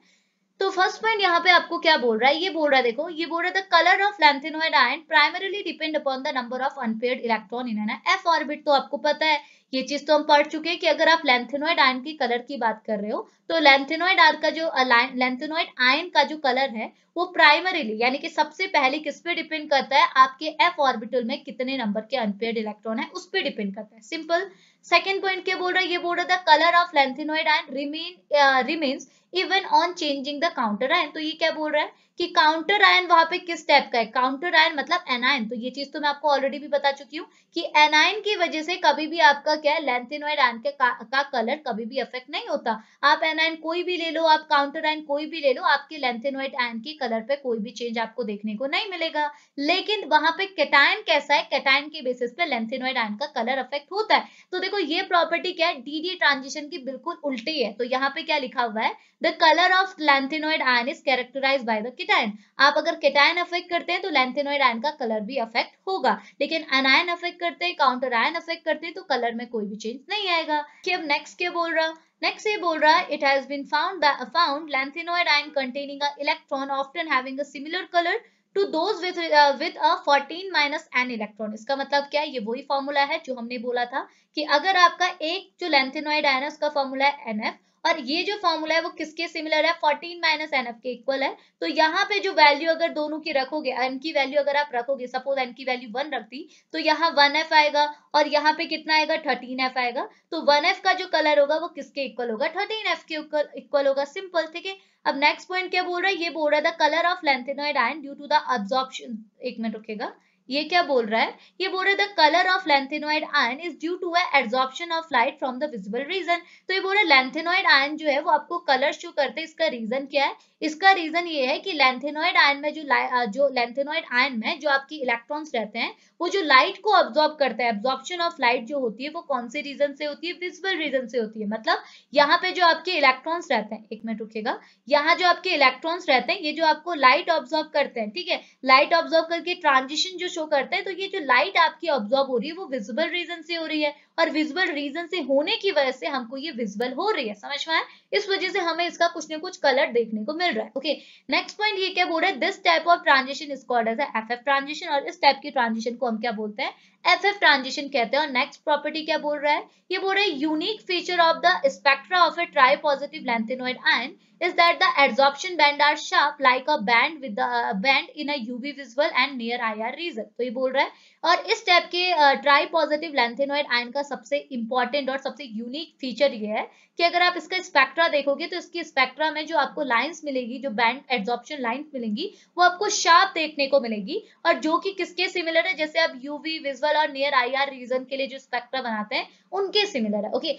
तो फ़र्स्ट पॉइंट यहाँ पे आपको क्या बोल रहा है? ये बोल रहा है, देखो, ये बोल रहा है the colour of lanthanoid ion primarily depend upon the number of unpaired electron in an F orbit तो आपको पता है ये चीज़ तो हम पढ़ चुके हैं कि अगर आप लेंथेनोइड आयन की कलर की बात कर रहे हो तो लेंथेनोइड आयन का जो लेंथेनोइड आयन का जो कलर है, वो प्राइमरीली यानी कि सबसे पहले किस पे डिपेंड करता है? आपके एफ़ ऑर्बिटल में कितने नंबर के अनपेयर्ड इलेक्ट्रॉन है, उस पर डिपेंड करता है। सिंपल सेकेंड पॉइंट क्या बोल रहा है? ये बोल रहा था colour of lanthanoid ion remain remains even on changing the counter ion तो ये क्या बोल रहा है कि काउंटर आयन वहाँ पे किस टाइप का है? काउंटर आयन मतलब एनायन तो ये चीज़ तो मैं आपको ऑलरेडी भी बता चुकी हूँ कि एनायन की वजह से कभी भी आपका क्या है लेंथेनॉइड आयन के का, कलर कभी भी अफेक्ट नहीं होता। आप एनायन कोई भी ले लो आप काउंटर आयन कोई भी ले लो आपके लेंथेनॉइड आयन के कलर पे कोई भी चेंज आपको देखने को नहीं मिलेगा। लेकिन वहाँ पे केटायन कैसा है? केटायन के बेसिस पे लेंथेनॉइड आयन का कलर अफेक्ट होता है। तो देखो ये प्रॉपर्टी क्या है? डी ट्रांजिशन की बिल्कुल उल्टी है। तो यहाँ पे क्या लिखा हुआ है? The colour of lanthanoid ion is characterise by the cation आप अगर केटायन अफेक्ट करते हैं तो लेंथेनॉइड आयन का कलर भी अफेक्ट होगा। लेकिन अनायन अफेक्ट करते हैं काउंटर आयन अफेक्ट करते हैं तो कलर में कोई भी चेंज नहीं आएगा। कि अब नेक्स्ट क्या बोल रहा? नेक्स्ट ये बोल रहा है it has been found found lanthanoid ion containing a electron often having a similar colour to those with with a 14 minus N electron इसका मतलब क्या है? ये वही फॉर्मूला है जो हमने बोला था कि अगर आपका एक जो लेंथेनॉइड आयन है, उसका फॉर्मूला है एन एफ़ और ये जो फॉर्मूला है वो किसके सिमिलर है? 14 माइनस एन के इक्वल है। तो यहाँ पे जो वैल्यू अगर दोनों की रखोगे एन की वैल्यू अगर आप रखोगे सपोज़ एन की वैल्यू वन रखती तो यहाँ वन एफ़ आएगा और यहाँ पे कितना आएगा? थर्टीन एफ़ आएगा। तो वन एफ़ का जो कलर होगा वो किसके इक्वल होगा? थर्टीन एफ़ के इक्वल होगा। सिंपल ठीक है? अब नेक्स्ट पॉइंट क्या बोल रहा है? ये बोल रहा है the colour of lanthanoid ion due to the absorption एक मिनट रुकेगा। ये क्या बोल रहा है? ये बोल रहा है the colour of lanthanoid ion is due to absorption of light from the visible region तो ये बोल रहा है लेंथेनॉइड आयन जो है, वो आपको कलर शो करते हैं, इसका रीजन क्या है? इसका रीजन ये है कि लेंथेनॉइड आयन में जो जो लेंथेनॉइड आयन में जो आपकी इलेक्ट्रॉन्स रहते हैं, वो जो लाइट को ऑब्जॉर्ब करते हैं एब्जॉर्प्शन ऑफ़ लाइट जो होती है, वो कौन से रीजन से होती है? विजिबल रीजन से होती है। मतलब यहाँ पे जो आपके इलेक्ट्रॉन्स रहते हैं, एक मिनट रुकेगा, यहाँ जो आपके इलेक्ट्रॉन्स रहते हैं, ये जो आपको लाइट ऑब्जॉर्ब करते हैं, ठीक है? लाइट ऑब्जॉर्ब करके ट्रांजिशन जो शो करता है तो ये जो लाइट आपकी ऑब्जॉर्ब हो रही है, वो विजिबल रीजन से हो रही है और विजिबल रीजन से होने की वजह से हमको ये विजिबल हो रही है। समझ में आया? इस वजह से हमें इसका कुछ ना कुछ कलर देखने को मिल रहा है। ओके नेक्स्ट पॉइंट ये क्या बोल रहा है? This type of transition is called as F F transition और इस टाइप की ट्रांजिशन को हम क्या बोलते हैं? एफ़ एफ़ ट्रांजिशन कहते हैं और नेक्स्ट प्रॉपर्टी क्या बोल रहा है? ये बोल रहा है unique feature of the spectra of a tri positive lanthanoid ion is that the absorption band are sharp like a band with the band in a UV visual and near IR region तो ये बोल रहा है और इस type के try positive lanthanoid ion का सबसे इंपॉर्टेंट और सबसे यूनिक फीचर ये है कि अगर आप इसका स्पेक्ट्रा देखोगे तो इसकी स्पेक्ट्रा में जो आपको लाइंस मिलेगी, जो बैंड एड्जॉर्प्शन लाइंस मिलेंगी, वो आपको शार्प देखने को मिलेगी और जो कि किसके सिमिलर है? जैसे आप यूवी विजुअल और नियर आईआर रीजन के लिए जो स्पेक्ट्रा बनाते हैं, उनके सिमिलर है ओके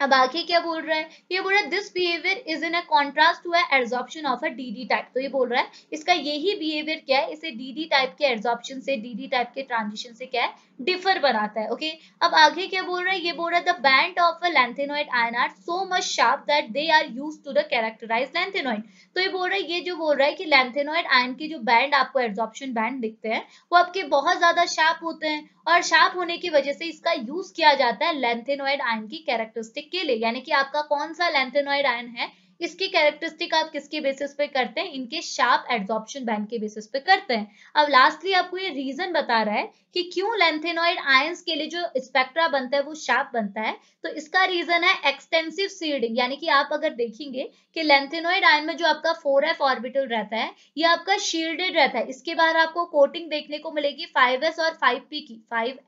अब आगे क्या बोल रहा है? ये बोल रहा है this behaviour is in a contrast to absorption of a DD type तो ये बोल रहा है, इसका यही बिहेवियर क्या है? इसे डीडी टाइप के एब्जॉर्प्शन से डीडी टाइप के ट्रांजिशन से क्या है? डिफर बनाता है ओके okay? अब आगे क्या बोल रहा है ये बोल रहा है the band of a lanthanoid ion are so much sharp that they are use to the characterise lanthanoid तो ये बोल रहा है ये जो बोल रहा है कि लेंथेनॉइड आयन की जो बैंड आपको एब्जॉर्प्शन बैंड दिखते हैं, वो आपके बहुत ज़्यादा शार्प होते हैं और शार्प होने की वजह से इसका यूज़ किया जाता है लेंथेनॉइड आयन की कैरेक्टरिस्टिक के लिए, यानी कि आपका कौन सा लेंथेनॉइड आयन है इसकी कैरेक्टरिस्टिक आप किसके बेसिस पे करते हैं? इनके शार्प एड्सॉर्प्शन बैंड के बेसिस पे करते हैं। अब लास्टली आपको ये रीजन बता रहा है कि क्यों लेंथेनॉइड आयंस के लिए जो स्पेक्ट्रा बनता है, वो शार्प बनता है? तो इसका रीजन है एक्सटेंसिव सीडिंग यानी कि आप अगर देखेंगे कि लेंथेनॉइड आयन में जो आपका फोर एफ़ ऑर्बिटल रहता है, ये आपका शील्डेड रहता है। इसके बाद आपको कोटिंग देखने को मिलेगी फाइव और फाइव की फाइव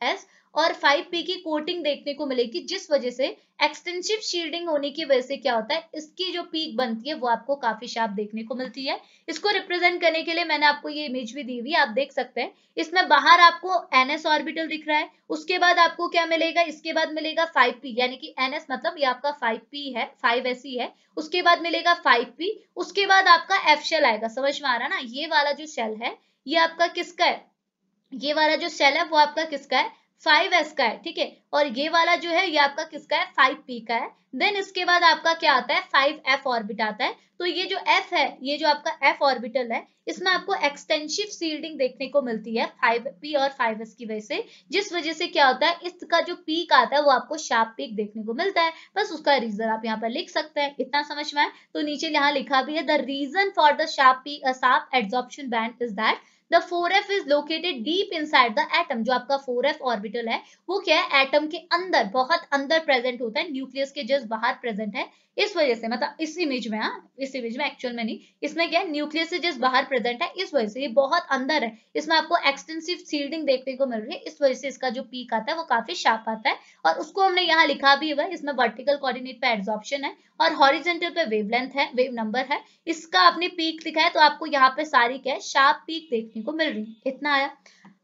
और 5p की कोटिंग देखने को मिलेगी, जिस वजह से एक्सटेंसिव शील्डिंग होने की वजह से क्या होता है, इसकी जो पीक बनती है, वो आपको काफ़ी शार्प देखने को मिलती है। इसको रिप्रेजेंट करने के लिए मैंने आपको ये इमेज भी दी हुई आप देख सकते हैं। इसमें बाहर आपको एनएस ऑर्बिटल दिख रहा है, उसके बाद आपको क्या मिलेगा, इसके बाद मिलेगा 5p यानी कि एनएस मतलब ये आपका 5p है 5s ही है, उसके बाद मिलेगा 5p उसके बाद आपका एफ़ शेल आएगा, समझ में आ रहा ना? ये वाला जो शेल है, ये आपका किसका है? ये वाला जो शेल है, वो आपका किसका है? फाइव एस का है, ठीक है? और ये वाला जो है, ये आपका किसका है? फाइव पी का है। देन इसके बाद आपका क्या आता है? फाइव एफ़ ऑर्बिट आता है। तो ये जो एफ़ है, ये जो आपका एफ़ ऑर्बिटल है, इसमें आपको एक्सटेंसिव सील्डिंग देखने को मिलती है फाइव पी और फाइव एस की वजह से। जिस वजह से क्या होता है इसका जो पीक आता है, वो आपको शार्प पीक देखने को मिलता है। बस उसका रीजन आप यहाँ पर लिख सकते हैं। इतना समझ में आए तो नीचे यहाँ लिखा भी है the reason for the sharp peak sharp adsorption band is that the four F is located deep inside the atom जो आपका फोर एफ़ ऑर्बिटल है, वो क्या है? एटम के अंदर, बहुत अंदर प्रेजेंट होता है न्यूक्लियस के जस्ट बाहर इस वजह से मतलब इस इमेज में हाँ इस इमेज में एक्चुअल में नहीं, इसमें क्या है? न्यूक्लियस से जस्ट बाहर प्रेजेंट है, इस वजह से, ये बहुत अंदर है। इसमें आपको एक्सटेंसिव सील्डिंग देखने को मिल रही है, इस वजह से इसका जो पीक आता है, वो काफ़ी शार्प आता है। और उसको हमने यहाँ लिखा भी हुआ इसमें वर्टिकल कोऑर्डिनेट पे एड्सॉर्प्शन है, और हॉरिजेंटल पे वेवलेंथ है वेव नंबर है। इसका आपने पीक लिखा है तो आपको यहाँ पे सारी क्या है शार्प पीक देखने को मिल रही है। इतना आया।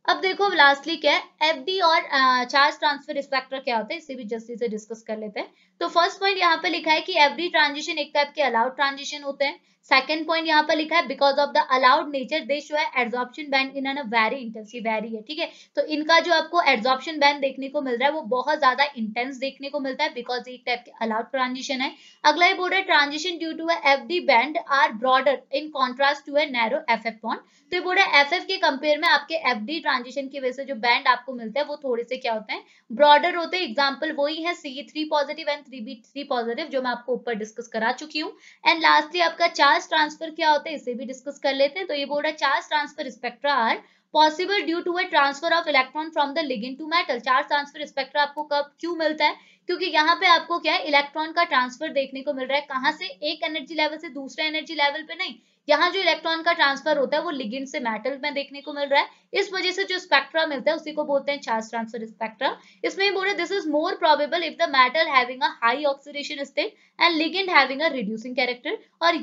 अब देखो लास्टली क्या है? एफडी और चार्ज ट्रांसफ़र स्पेक्टर क्या होते हैं? इसे भी जल्दी से डिस्कस कर लेते हैं। तो फ़र्स्ट पॉइंट यहाँ पे लिखा है कि एवरी ट्रांजिशन एक टाइप के अलाउड ट्रांजिशन होते हैं। सेकंड पॉइंट यहाँ पर लिखा है because of the allowed nature they show है adsorption band in very intense very है, ठीक है? तो इनका जो आपको एड्सॉर्प्शन बैंड देखने को मिल रहा है, वो बहुत ज़्यादा इंटेंस देखने को मिलता है बिकॉज़ एक टाइप के अलाउड ट्रांजिशन है। अगला ही बोल रहा है transition due to F D band are broader in contrast to a narrow F F bond तो ये बोल रहा है एफ़ एफ़ के कंपेयर में आपके एफ़ डी ट्रांजिशन की वजह से जो बैंड आपको मिलता है, वो थोड़े से क्या होते हैं? ब्रॉडर होते हैं एग्ज़ाम्पल वही है C three positive and three B three positive जो मैं आपको ऊपर डिस्कस करा चुकी हूँ। एंड लास्टली आपका चार्ज ट्रांसफ़र क्या होता है, इसे भी डिस्कस कर लेते हैं। तो ये बोल रहा है charge transfer spectra are possible due to a transfer of electron from the ligand to metal charge transfer spectra आपको कब, क्यों मिलता है? क्योंकि यहाँ पे आपको क्या है इलेक्ट्रॉन का ट्रांसफ़र देखने को मिल रहा है। कहाँ से? एक एनर्जी लेवल से दूसरे एनर्जी लेवल पे नहीं। यहाँ जो इलेक्ट्रॉन का ट्रांसफ़र होता है, वो लिगेंड से मेटल में देखने को मिल रहा है। इस वजह से जो स्पेक्ट्रा मिलता है, उसी को बोलते हैं चार्ज ट्रांसफ़र स्पेक्ट्रा इसमें बोल रहे this is more probable if the metal having a high oxidation state and ligand having a reducing character और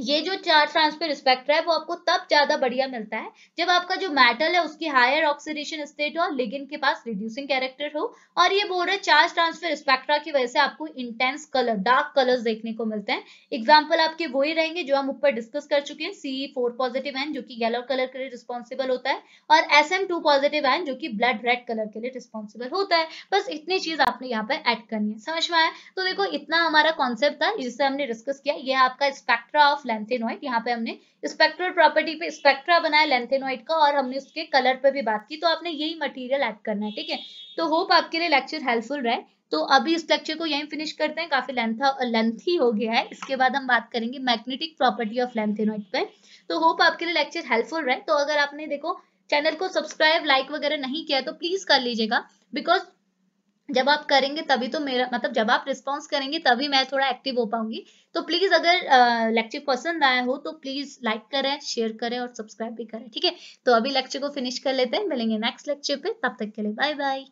ये जो चार्ज ट्रांसफ़र स्पेक्ट्रा है, वो आपको तब ज़्यादा बढ़िया मिलता है जब आपका जो मेटल है, उसकी हायर ऑक्सीडेशन स्टेट हो और के पास रिड्यूसिंग कैरेक्टर हो। और ये बोल रहे चार्ज ट्रांसफ़र स्पेक्ट्रा की वजह से आपको इंटेंस कलर डार्क कलर्स देखने को मिलते हैं। एग्ज़ाम्पल आपके वही रहेंगे जो हम ऊपर डिस्कस कर चुके हैं सी फोर पॉजिटिव एन जो की येलो कलर के लिए रिस्पॉन्सिबल होता है, और S M two positive N जो की ब्लड रेड कलर के लिए रिस्पॉन्सिबल होता है। बस इतनी चीज़ आपने यहाँ पर एड करनी है, समझ में आया? तो देखो, इतना हमारा कॉन्सेप्ट था जिससे हमने डिस्कस किया। ये आपका स्पेक्ट्रा ऑफ़ लेंथेनॉइड यहाँ पे हमने स्पेक्ट्रल प्रॉपर्टी पे स्पेक्ट्रा बनाया लेंथेनॉइड का और हमने उसके कलर पे भी बात की तो आपने यही मटेरियल ऐड करना है, ठीक है? तो होप आपके लिए लेक्चर हेल्पफुल रहे। तो अभी इस लेक्चर को यहीं फिनिश करते हैं। काफ़ी लेंथ हो गया है। इसके बाद हम बात करेंगे मैग्नेटिक प्रॉपर्टी ऑफ़ लेंथेनॉइड पे। तो होप आपके लिए लेक्चर हेल्पफुल रहे। तो अगर आपने, देखो चैनल को सब्सक्राइब लाइक वगैरह नहीं किया तो प्लीज़ कर लीजिएगा। बिकॉज़ जब आप करेंगे तभी तो मेरा मतलब जब आप रिस्पॉन्स करेंगे तभी मैं थोड़ा एक्टिव हो पाऊँगी। तो प्लीज़ अगर लेक्चर पसंद आया हो तो प्लीज़ लाइक करें शेयर करें और सब्सक्राइब भी करें, ठीक है? तो अभी लेक्चर को फिनिश कर लेते हैं, मिलेंगे नेक्स्ट लेक्चर पे, तब तक के लिए बाय बाय